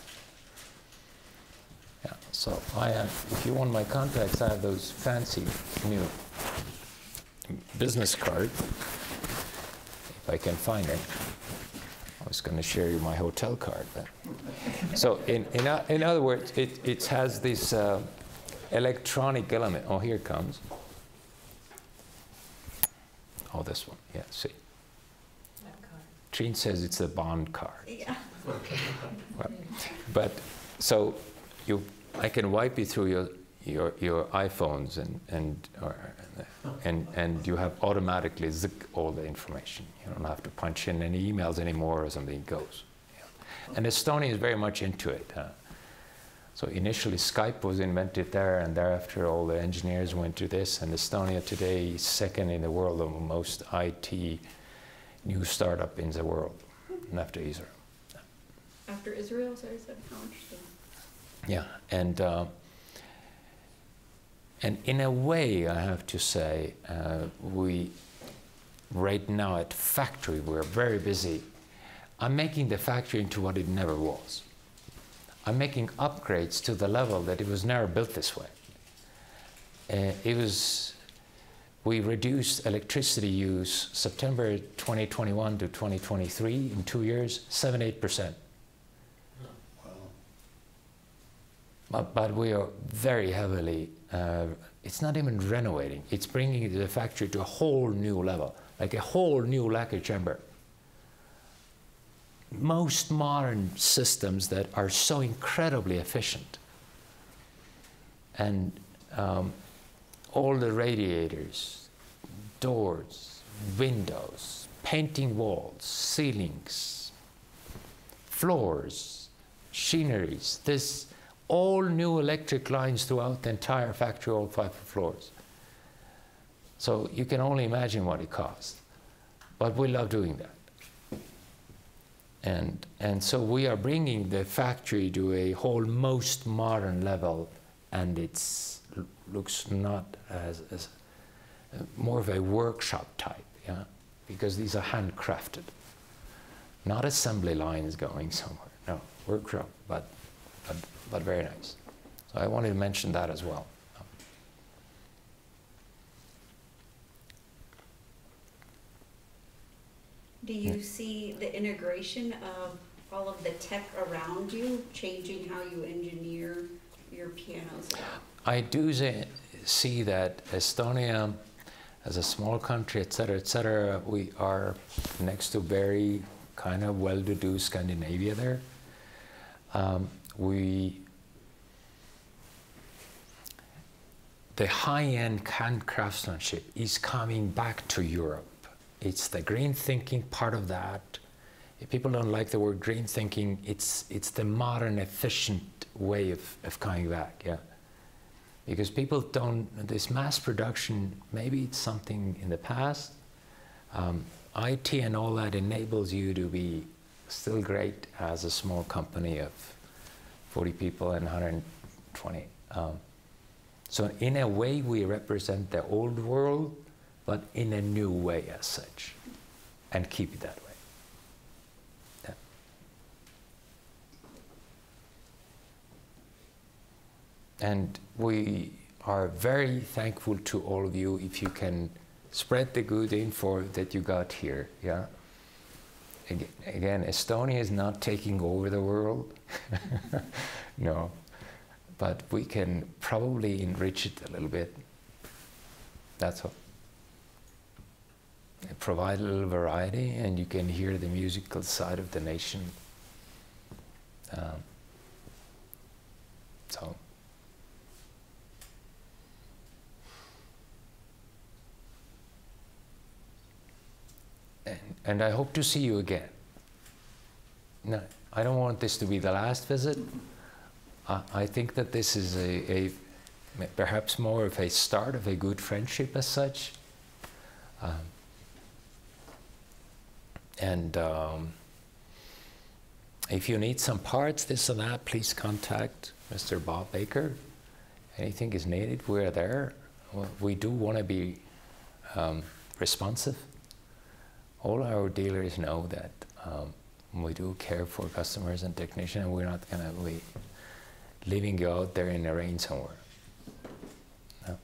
Yeah, so I have, if you want my contacts, I have those fancy new business card, if I can find it. I was going to share you my hotel card. But. So in, in, in other words, it, it has this uh, electronic element. Oh, here it comes. Oh, this one. Yeah, see. Triin says it's a bond card. Yeah. But so you, I can wipe you through your your, your iPhones and and or, and and you have automatically zip all the information. You don't have to punch in any emails anymore or something. Goes. Yeah. And Estonia is very much into it. Huh? So initially Skype was invented there, and thereafter all the engineers went to this. And Estonia today is second in the world of most IT new startup in the world, and after Israel. After Israel, so I said, how interesting. Yeah, and uh, and in a way, I have to say, uh, we right now at factory we're very busy. I'm making the factory into what it never was. I'm making upgrades to the level that it was never built this way. Uh, it was. We reduced electricity use September 2021 to 2023 in two years, seven eight percent. But, but we are very heavily, uh, it's not even renovating, it's bringing the factory to a whole new level, like a whole new lacquer chamber. Most modern systems that are so incredibly efficient. And um, all the radiators, doors, windows, painting walls, ceilings, floors, machineries. This all new electric lines throughout the entire factory, all five floors. So you can only imagine what it costs. But we love doing that. And, and so we are bringing the factory to a whole most modern level, and it looks not as, as more of a workshop type, yeah, because these are handcrafted, not assembly lines going somewhere. No, workshop, but but, very nice. So I wanted to mention that as well. Do you see the integration of all of the tech around you changing how you engineer your pianos? I do see that Estonia, as a small country, et cetera, et cetera, we are next to very kind of well-to-do Scandinavia there. Um, we the high-end hand craftsmanship is coming back to Europe. It's the green thinking part of that. If people don't like the word green thinking, it's it's the modern, efficient way of, of coming back, yeah. Because people don't this mass production, maybe it's something in the past. Um, IT and all that enables you to be still great as a small company of 40 people and 120. Um, so in a way, we represent the old world, but in a new way as such, and keep it that way. Yeah. And we are very thankful to all of you if you can spread the good info that you got here. Yeah. Again, Estonia is not taking over the world. no. But we can probably enrich it a little bit. That's all. Provide a little variety, and you can hear the musical side of the nation. Um, so. And, and I hope to see you again. No, I don't want this to be the last visit. I, I think that this is a, a, perhaps more of a start of a good friendship as such. Um, and um, if you need some parts, this and that, please contact Mr. Bob Baker. Anything is needed, we're there. We do want to be um, responsive all our dealers know that um, we do care for customers and technicians. And we're not going to be leaving you out there in the rain somewhere. No.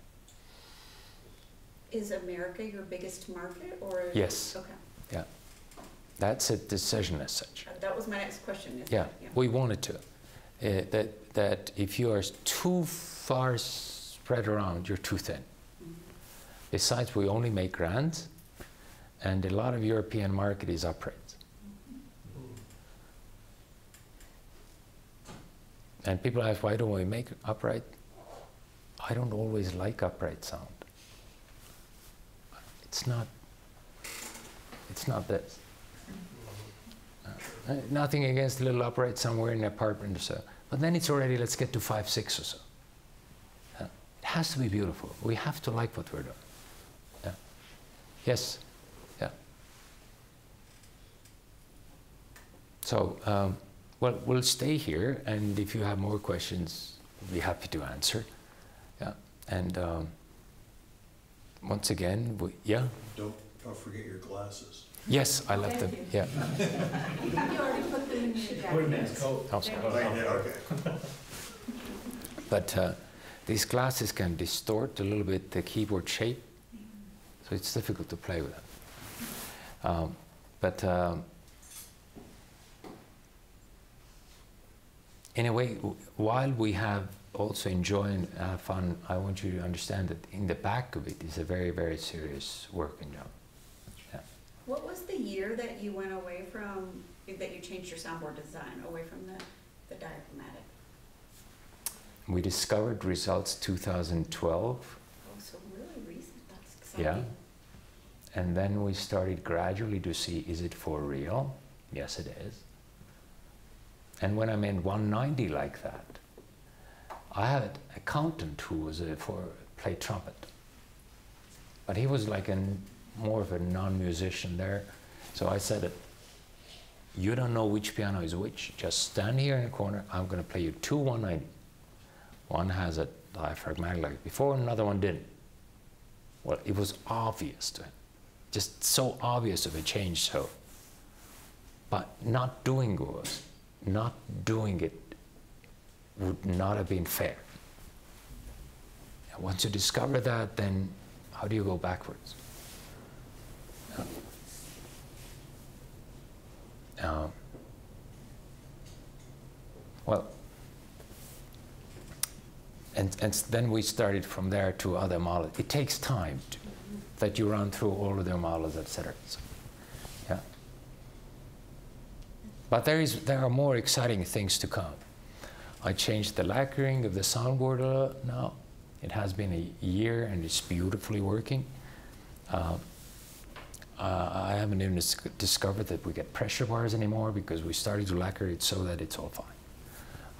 Is America your biggest market, or yes? Okay. Yeah, that's a decision as such. Uh, that was my next question. Yeah, yeah, we wanted to. Uh, that that if you are too far spread around, you're too thin. Mm -hmm. Besides, we only make grands and a lot of European market is upright. And people ask, why don't we make upright? I don't always like upright sound. It's not, it's not this. Uh, nothing against a little upright somewhere in an apartment or so. But then it's already, let's get to five, six or so. Uh, it has to be beautiful. We have to like what we're doing. Yeah. Yes? So, um, well, we'll stay here, and if you have more questions, we'll be happy to answer. Yeah, and um, once again, we, yeah. Don't don't forget your glasses. Yes, I left them. Yeah. you already put them in your jacket. Oh, sorry. Oh, okay. but uh, these glasses can distort a little bit the keyboard shape, so it's difficult to play with them. Um, but um, in a way, while we have also enjoying uh, fun, I want you to understand that in the back of it is a very, very serious working job. Yeah. What was the year that you went away from, that you changed your soundboard design, away from the, the diaphragmatic? We discovered results 2012. Oh, so really recent, that's exciting. Yeah. And then we started gradually to see is it for real? Yes, it is. And when I'm in 190 like that, I had an accountant who was a, for played trumpet, but he was like a more of a non-musician there. So I said, "You don't know which piano is which. Just stand here in the corner. I'm going to play you two 190. One has a diaphragmatic like before, another one didn't. Well, it was obvious to him, just so obvious of a change. So, but not doing was not doing it would not have been fair. And once you discover that, then how do you go backwards? Um, well, and, and then we started from there to other models. It takes time to, that you run through all of their models, etc. So, yeah. But there, is, there are more exciting things to come. I changed the lacquering of the soundboard now. It has been a year and it's beautifully working. Uh, uh, I haven't even dis discovered that we get pressure bars anymore because we started to lacquer it so that it's all fine.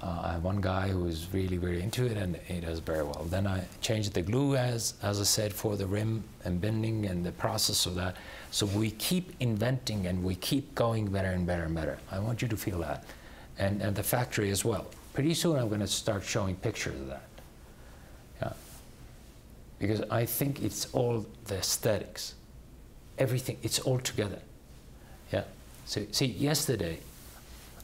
Uh, I have one guy who is really very into it and he does very well. Then I changed the glue as, as I said, for the rim and bending and the process of that. So we keep inventing and we keep going better and better and better. I want you to feel that. And, and the factory as well. Pretty soon I'm going to start showing pictures of that. Yeah. Because I think it's all the aesthetics. Everything, it's all together. Yeah. So see, yesterday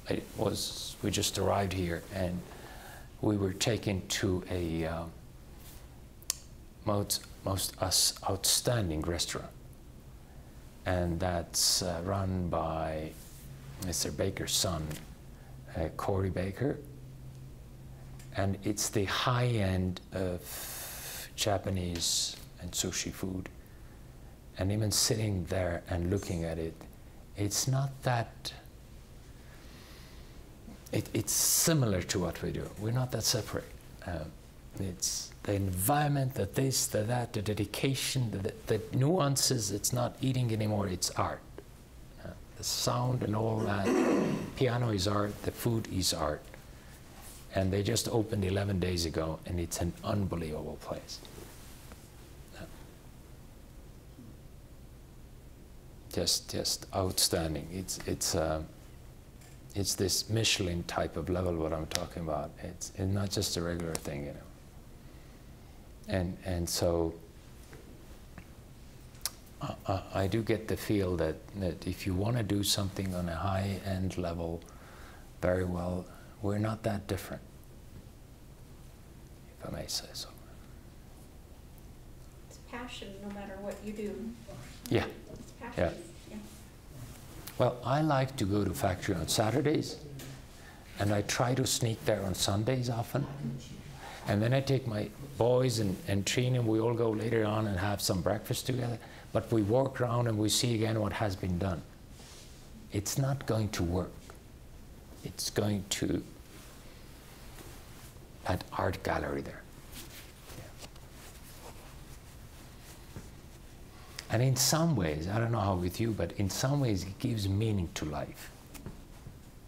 I was, we just arrived here and we were taken to a um, most, most outstanding restaurant. And that's uh, run by Mr. Baker's son, uh, Corey Baker. And it's the high end of Japanese and sushi food. And even sitting there and looking at it, it's not that it, it's similar to what we do. We're not that separate. Um, it's the environment, the this, the that, the dedication, the, the, nuances. It's not eating anymore, it's art. Uh, the sound and all that. Piano is art, the food is art. And they just opened 11 days ago, and it's an unbelievable place. Just, just outstanding. It's, it's, uh, it's this Michelin type of level what I'm talking about. It's, it's not just a regular thing, you know. And, and so I, I do get the feel that, that if you want to do something on a high-end level very well, we're not that different, if I may say so. It's passion no matter what you do. Yeah. It's passion. Yeah. Well, I like to go to factory on Saturdays, and I try to sneak there on Sundays often. And then I take my boys and, and Triin, and we all go later on and have some breakfast together. But we walk around and we see again what has been done. It's not going to work. It's going to that art gallery there. And in some ways, I don't know how with you, but in some ways it gives meaning to life.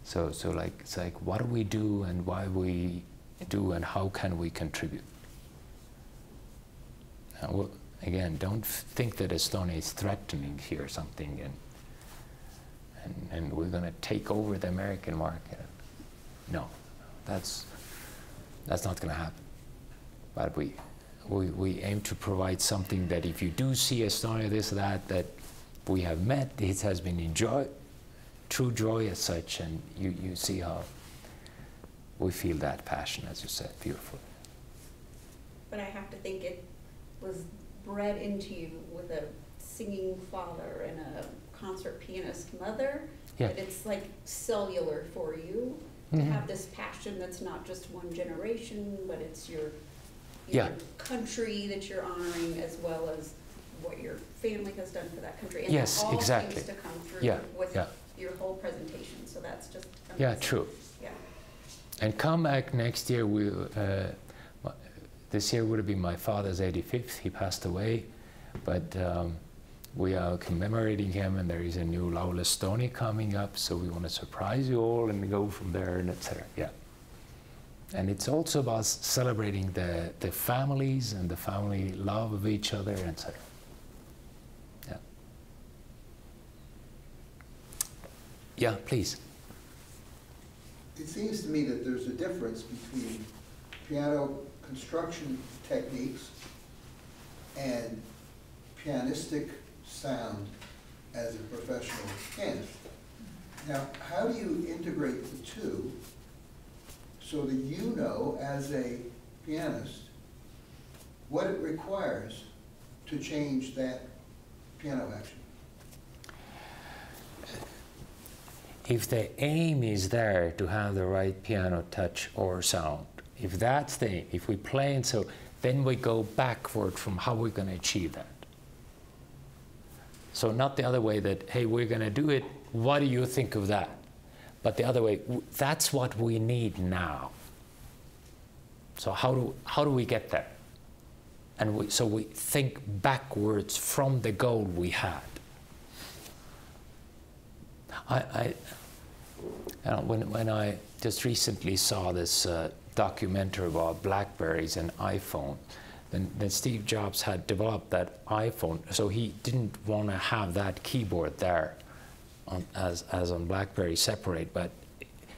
So, so like, it's like, what do we do and why we do and how can we contribute? Now, again, don't think that Estonia is threatening here something and, and, and we're going to take over the American market. No, that's, that's not going to happen. But we, we, we aim to provide something that if you do see Estonia, this, that, that we have met, it has been enjoyed, true joy as such, and you, you see how we feel that passion, as you said, beautifully. But I have to think it was bred into you with a singing father and a concert pianist mother. Yeah. That it's like cellular for you to Mhm. have this passion that's not just one generation, but it's your Yeah. your country that you're honoring as well as what your family has done for that country. And Yes, that all exactly. seems to come through Yeah, with yeah. your whole presentation, so that's just Yeah, true. Yeah. And come back next year. We, uh, this year would have been my father's 85th. He passed away, but um, we are commemorating him, and there is a new Laul Estonia coming up, so we want to surprise you all and go from there, and etc. Yeah. And it's also about celebrating the, the families and the family love of each other, etc. Yeah. Yeah, please. It seems to me that there's a difference between piano construction techniques and pianistic sound as a professional pianist. Now, how do you integrate the two so that you know, as a pianist, what it requires to change that piano action? if the aim is there to have the right piano touch or sound, if that's the aim, if we play and so, then we go backward from how we're going to achieve that. So not the other way that, hey, we're going to do it, what do you think of that? But the other way, that's what we need now. So how do, how do we get there? And we, so we think backwards from the goal we had. I, I, you know, when, when I just recently saw this uh, documentary about Blackberries and iPhone, then, then Steve Jobs had developed that iPhone, so he didn't want to have that keyboard there on, as, as on BlackBerry separate, but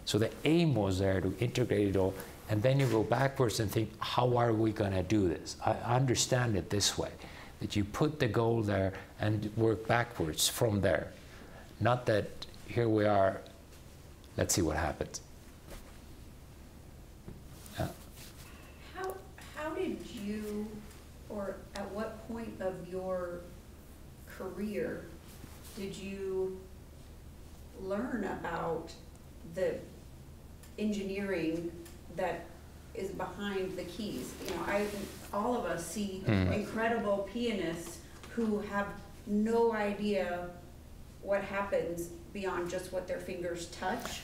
so the aim was there to integrate it all, and then you go backwards and think, how are we going to do this? I understand it this way, that you put the goal there and work backwards from there. Not that here we are Let's see what happens. How, how did you, or at what point of your career did you learn about the engineering that is behind the keys? You know, I, all of us see mm. incredible pianists who have no idea what happens beyond just what their fingers touch?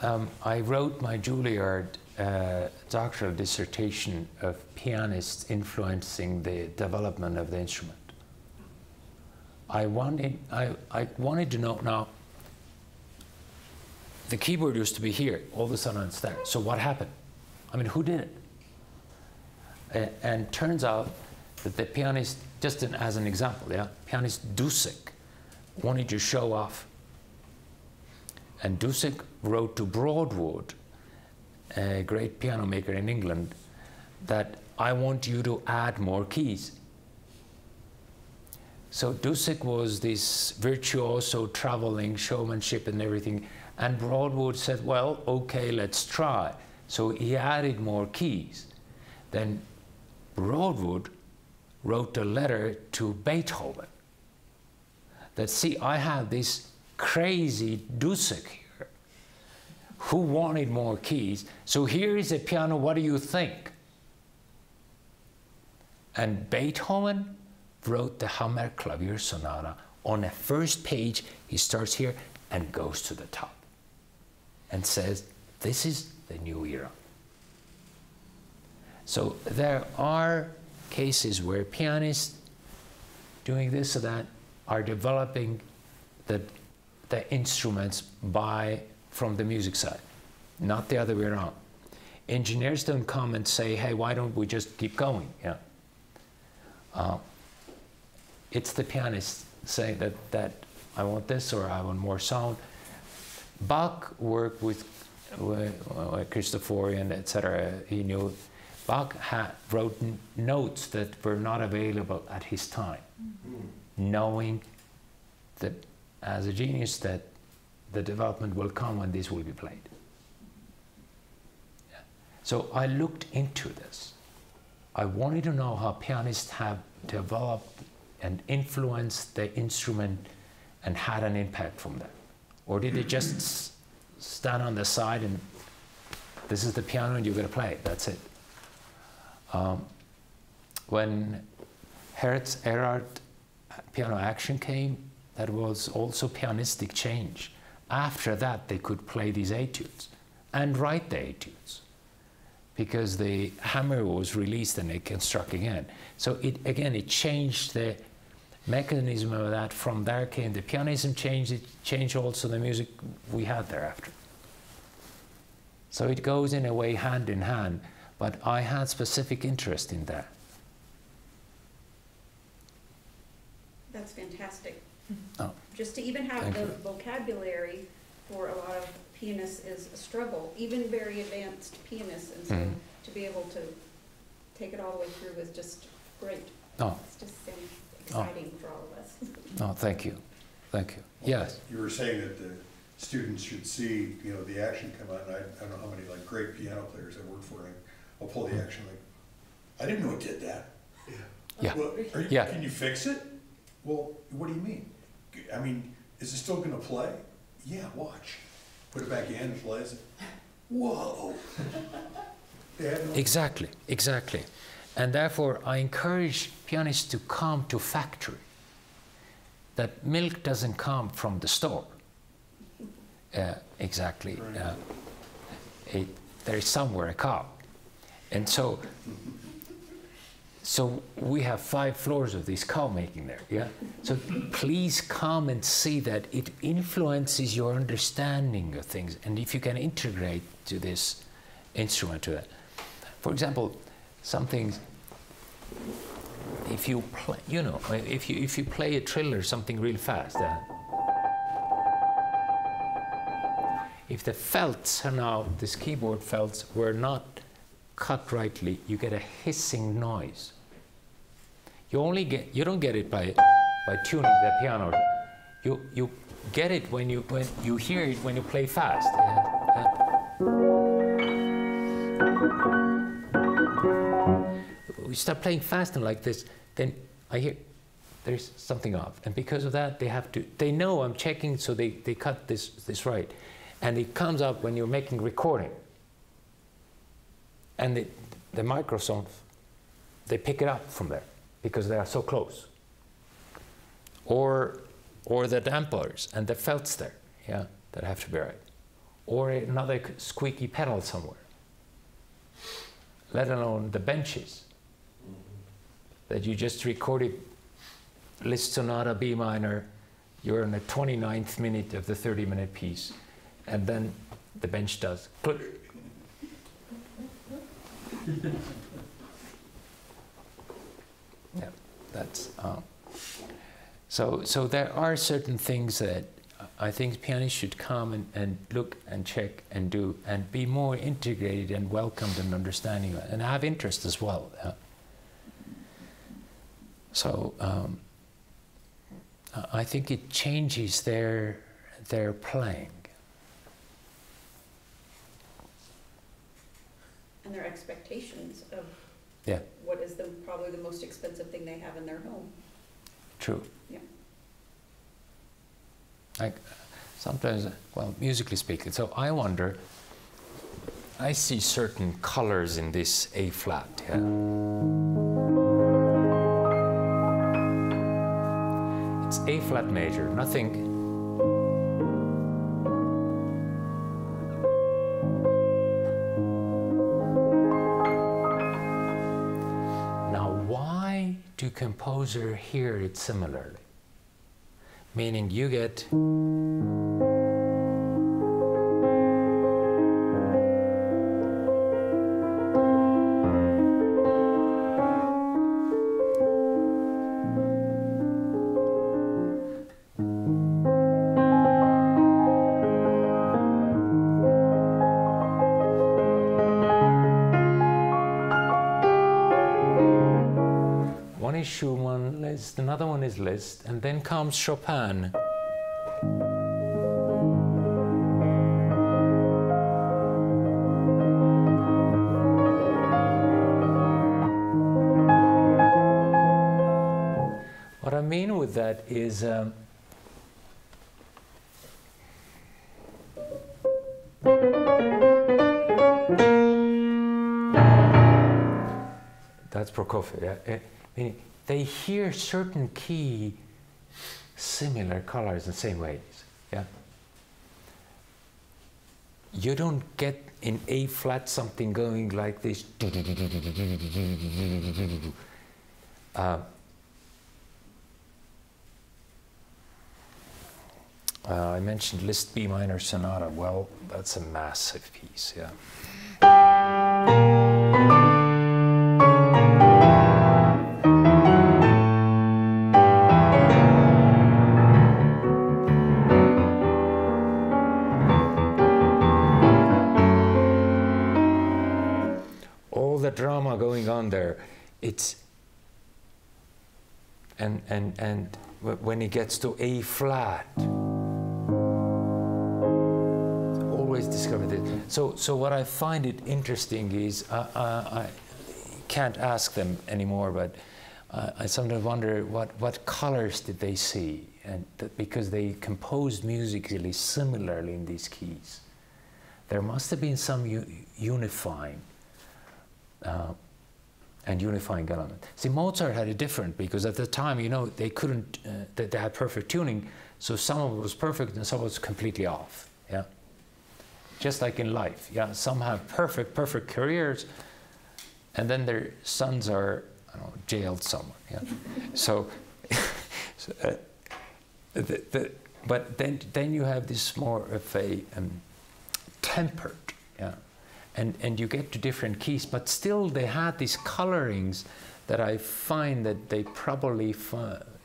Um, I wrote my Juilliard uh, doctoral dissertation of pianists influencing the development of the instrument. I wanted, I, I wanted to know now, the keyboard used to be here, all of a sudden it's there. So what happened? I mean, who did it? And, and turns out that the pianist, just an, as an example, yeah, pianist Dussek wanted to show off and Dussek wrote to Broadwood, a great piano maker in England, that I want you to add more keys. So Dussek was this virtuoso traveling showmanship and everything. And Broadwood said, well, okay, let's try. So he added more keys. Then Broadwood wrote a letter to Beethoven that, see, I have this crazy Dussek here who wanted more keys. So here is a piano, what do you think? And Beethoven wrote the Hammerklavier Sonata. On the first page, he starts here and goes to the top and says, This is the new era. So there are cases where pianists doing this or that are developing the the instruments by from the music side, not the other way around. Engineers don't come and say, "Hey, why don't we just keep going?" Yeah. Uh, it's the pianist saying that that I want this or I want more sound. Bach worked with, with uh, Cristofori etc. He knew Bach had, wrote notes that were not available at his time, mm-hmm. knowing that as a genius that the development will come when this will be played. Yeah. So I looked into this. I wanted to know how pianists have developed and influenced the instrument and had an impact from that. Or did they just stand on the side and this is the piano and you're going to play it, that's it. Um, when Herz Erard piano action came, that was also pianistic change. After that, they could play these etudes and write the etudes because the hammer was released and it can struck again. So it again, it changed the mechanism of that. From there came the pianism changed. It changed also the music we had thereafter. So it goes in a way hand in hand. But I had specific interest in that. That's fantastic. Oh. Just to even have Thank the you. vocabulary for a lot of pianists is a struggle, even very advanced pianists. And so Mhm. to be able to take it all the way through is just great. Oh, It's just Oh. exciting for all of us. no, oh, thank you. Thank you. Yes. You were saying that the students should see, you know, the action come out, and I, I don't know how many like great piano players I work for, and I'll pull the action like, I didn't know it did that. Yeah. Well, are you, Yeah. can you fix it? Well, what do you mean? I mean, is it still gonna play? Yeah, watch. Put it back in and plays it. Whoa. They had no- Exactly, exactly. And therefore, I encourage pianists to come to factory. That milk doesn't come from the store. Uh, exactly. Uh, it, there is somewhere a cow. And so, so we have five floors of this cow making there, yeah? So please come and see that it influences your understanding of things. And if you can integrate to this instrument to that. For example, some things, if you play, you know, if you, if you play a trill or something real fast, uh, if the felts are now, this keyboard felts were not cut rightly, you get a hissing noise. You only get, you don't get it by, by tuning the piano. You, you get it when you, when you hear it when you play fast. yeah, yeah. We start playing fast and like this, then I hear there's something off. And because of that, they have to, they know I'm checking, so they, they cut this, this right. And it comes up when you're making recording. And the, the microphones, they pick it up from there because they are so close. Or, or the dampers and the felts there, yeah, that have to be right. Or another squeaky pedal somewhere. Let alone the benches that you just recorded Liszt Sonata B minor, you're in the 29th minute of the 30 minute piece, and then the bench does click. yeah, that's um, so. So there are certain things that I think pianists should come and, and look and check and do and be more integrated and welcomed and understanding and have interest as well. So um, I think it changes their their playing. And their expectations of Yeah. what is the, probably the most expensive thing they have in their home. True. Yeah. Like sometimes, well, musically speaking. So I wonder. I see certain colors in this A flat. Yeah. It's A flat major, nothing. Now, why do composer hear it similarly? Meaning you get and then comes Chopin. What I mean with that is um, that's Prokofiev. Yeah? they hear certain key similar colors in the same ways. Yeah? You don't get in A flat something going like this. Uh, Uh, I mentioned Liszt B minor sonata. Well, that's a massive piece, yeah. And and and when it gets to A flat, always discovered it. So so what I find it interesting is uh, uh, I can't ask them anymore, but uh, I sometimes wonder what what colors did they see, and because they composed music really similarly in these keys, there must have been some unifying. And unifying element. See, Mozart had it different because at the time, you know, they couldn't, uh, they, they had perfect tuning, so some of it was perfect and some was completely off. Yeah, just like in life. Yeah, some have perfect, perfect careers, and then their sons are, I don't know, jailed somewhere. Yeah, so, so uh, the, the, but then then you have this more of a um, tempered. Yeah and, and you get to different keys, but still they had these colorings that I find that they probably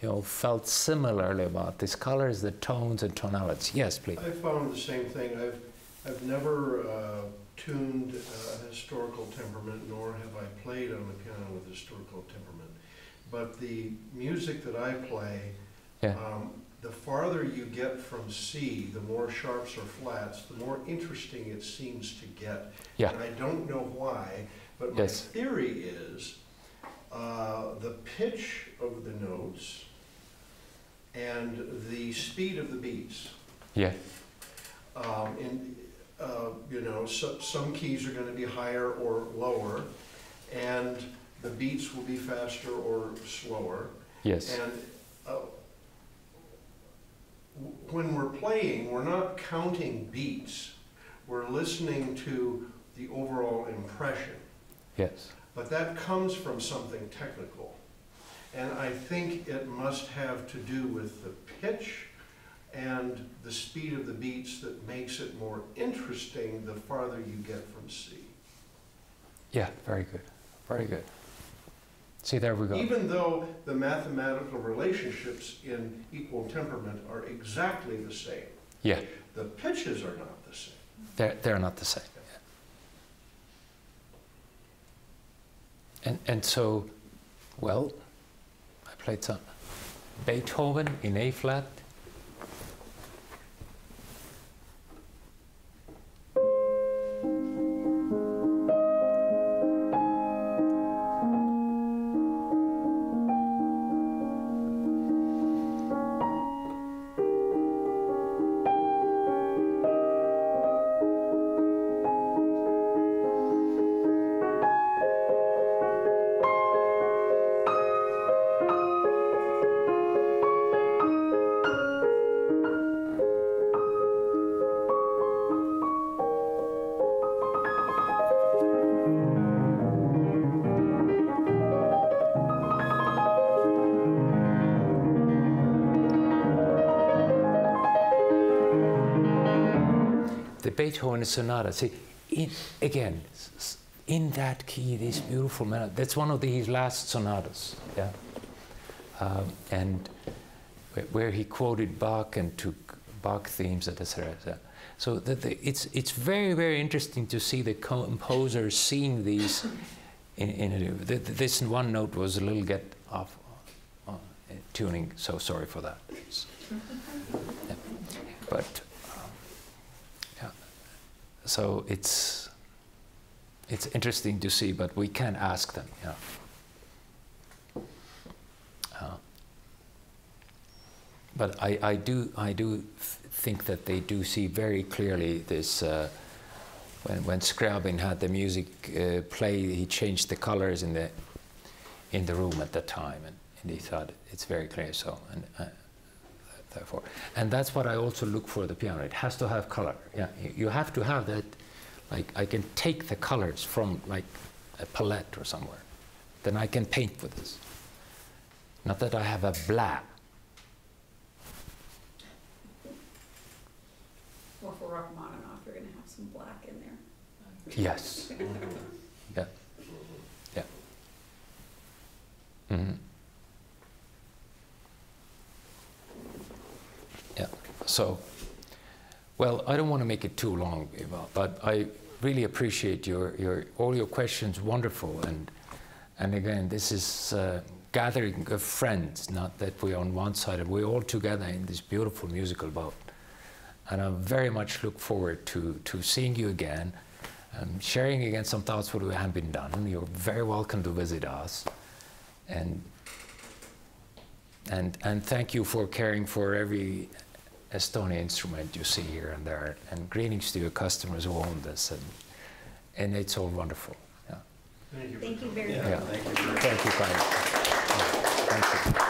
you know, felt similarly about these colors, the tones and tonalities. Yes, please. I found the same thing. I've, I've never uh, tuned a historical temperament, nor have I played on the piano with historical temperament. But the music that I play, Yeah. um, the farther you get from C, the more sharps or flats, the more interesting it seems to get. Yeah. And I don't know why, but my Yes. theory is uh, the pitch of the notes and the speed of the beats. Yeah. Um, and, uh, you know, so, some keys are gonna be higher or lower, and the beats will be faster or slower. Yes. And, uh, when we're playing, we're not counting beats, we're listening to the overall impression. Yes. But that comes from something technical. And I think it must have to do with the pitch and the speed of the beats that makes it more interesting the farther you get from C. Yeah. Very good. Very good. See, there we go. Even though the mathematical relationships in equal temperament are exactly the same, Yeah. the pitches are not the same. They're, they're not the same. And, and so, well, I played some Beethoven in A flat. The Beethoven sonata. See, in, again, in that key, this beautiful melody. That's one of the, his last sonatas. Yeah, um, and where, where he quoted Bach and took Bach themes, etc. etc. So that the, it's it's very very interesting to see the composer seeing these. In, in a, th- th- this one note was a little get off uh, tuning. So sorry for that. Yeah. But so it's it's interesting to see, but we can ask them. Yeah. Uh, but I, I do I do think that they do see very clearly this. Uh, when when Scriabin had the music uh, play, he changed the colors in the in the room at the time, and, and he thought it's very clear. So and. Therefore. And that's what I also look for the piano. It has to have color. Yeah, you, have to have that. Like I can take the colors from like a palette or somewhere, then I can paint with this. Not that I have a blah. Rachmaninoff, you're gonna have some black in there. Yes. Yeah. Yeah. Mhm. Yeah. So, well, I don't want to make it too long, Eva, but I really appreciate your, your all your questions. Wonderful, and and again, this is uh, gathering of friends. Not that we're on one side; we're all together in this beautiful musical boat. And I very much look forward to to seeing you again um, sharing again some thoughts what we have been done. You're very welcome to visit us, and and and thank you for caring for every Estonia instrument you see here and there. And greetings to your customers who own this, and and it's all wonderful. Yeah. Thank you. Thank you very Yeah, much. Yeah. thank you. Thank you, Thank you. Yeah.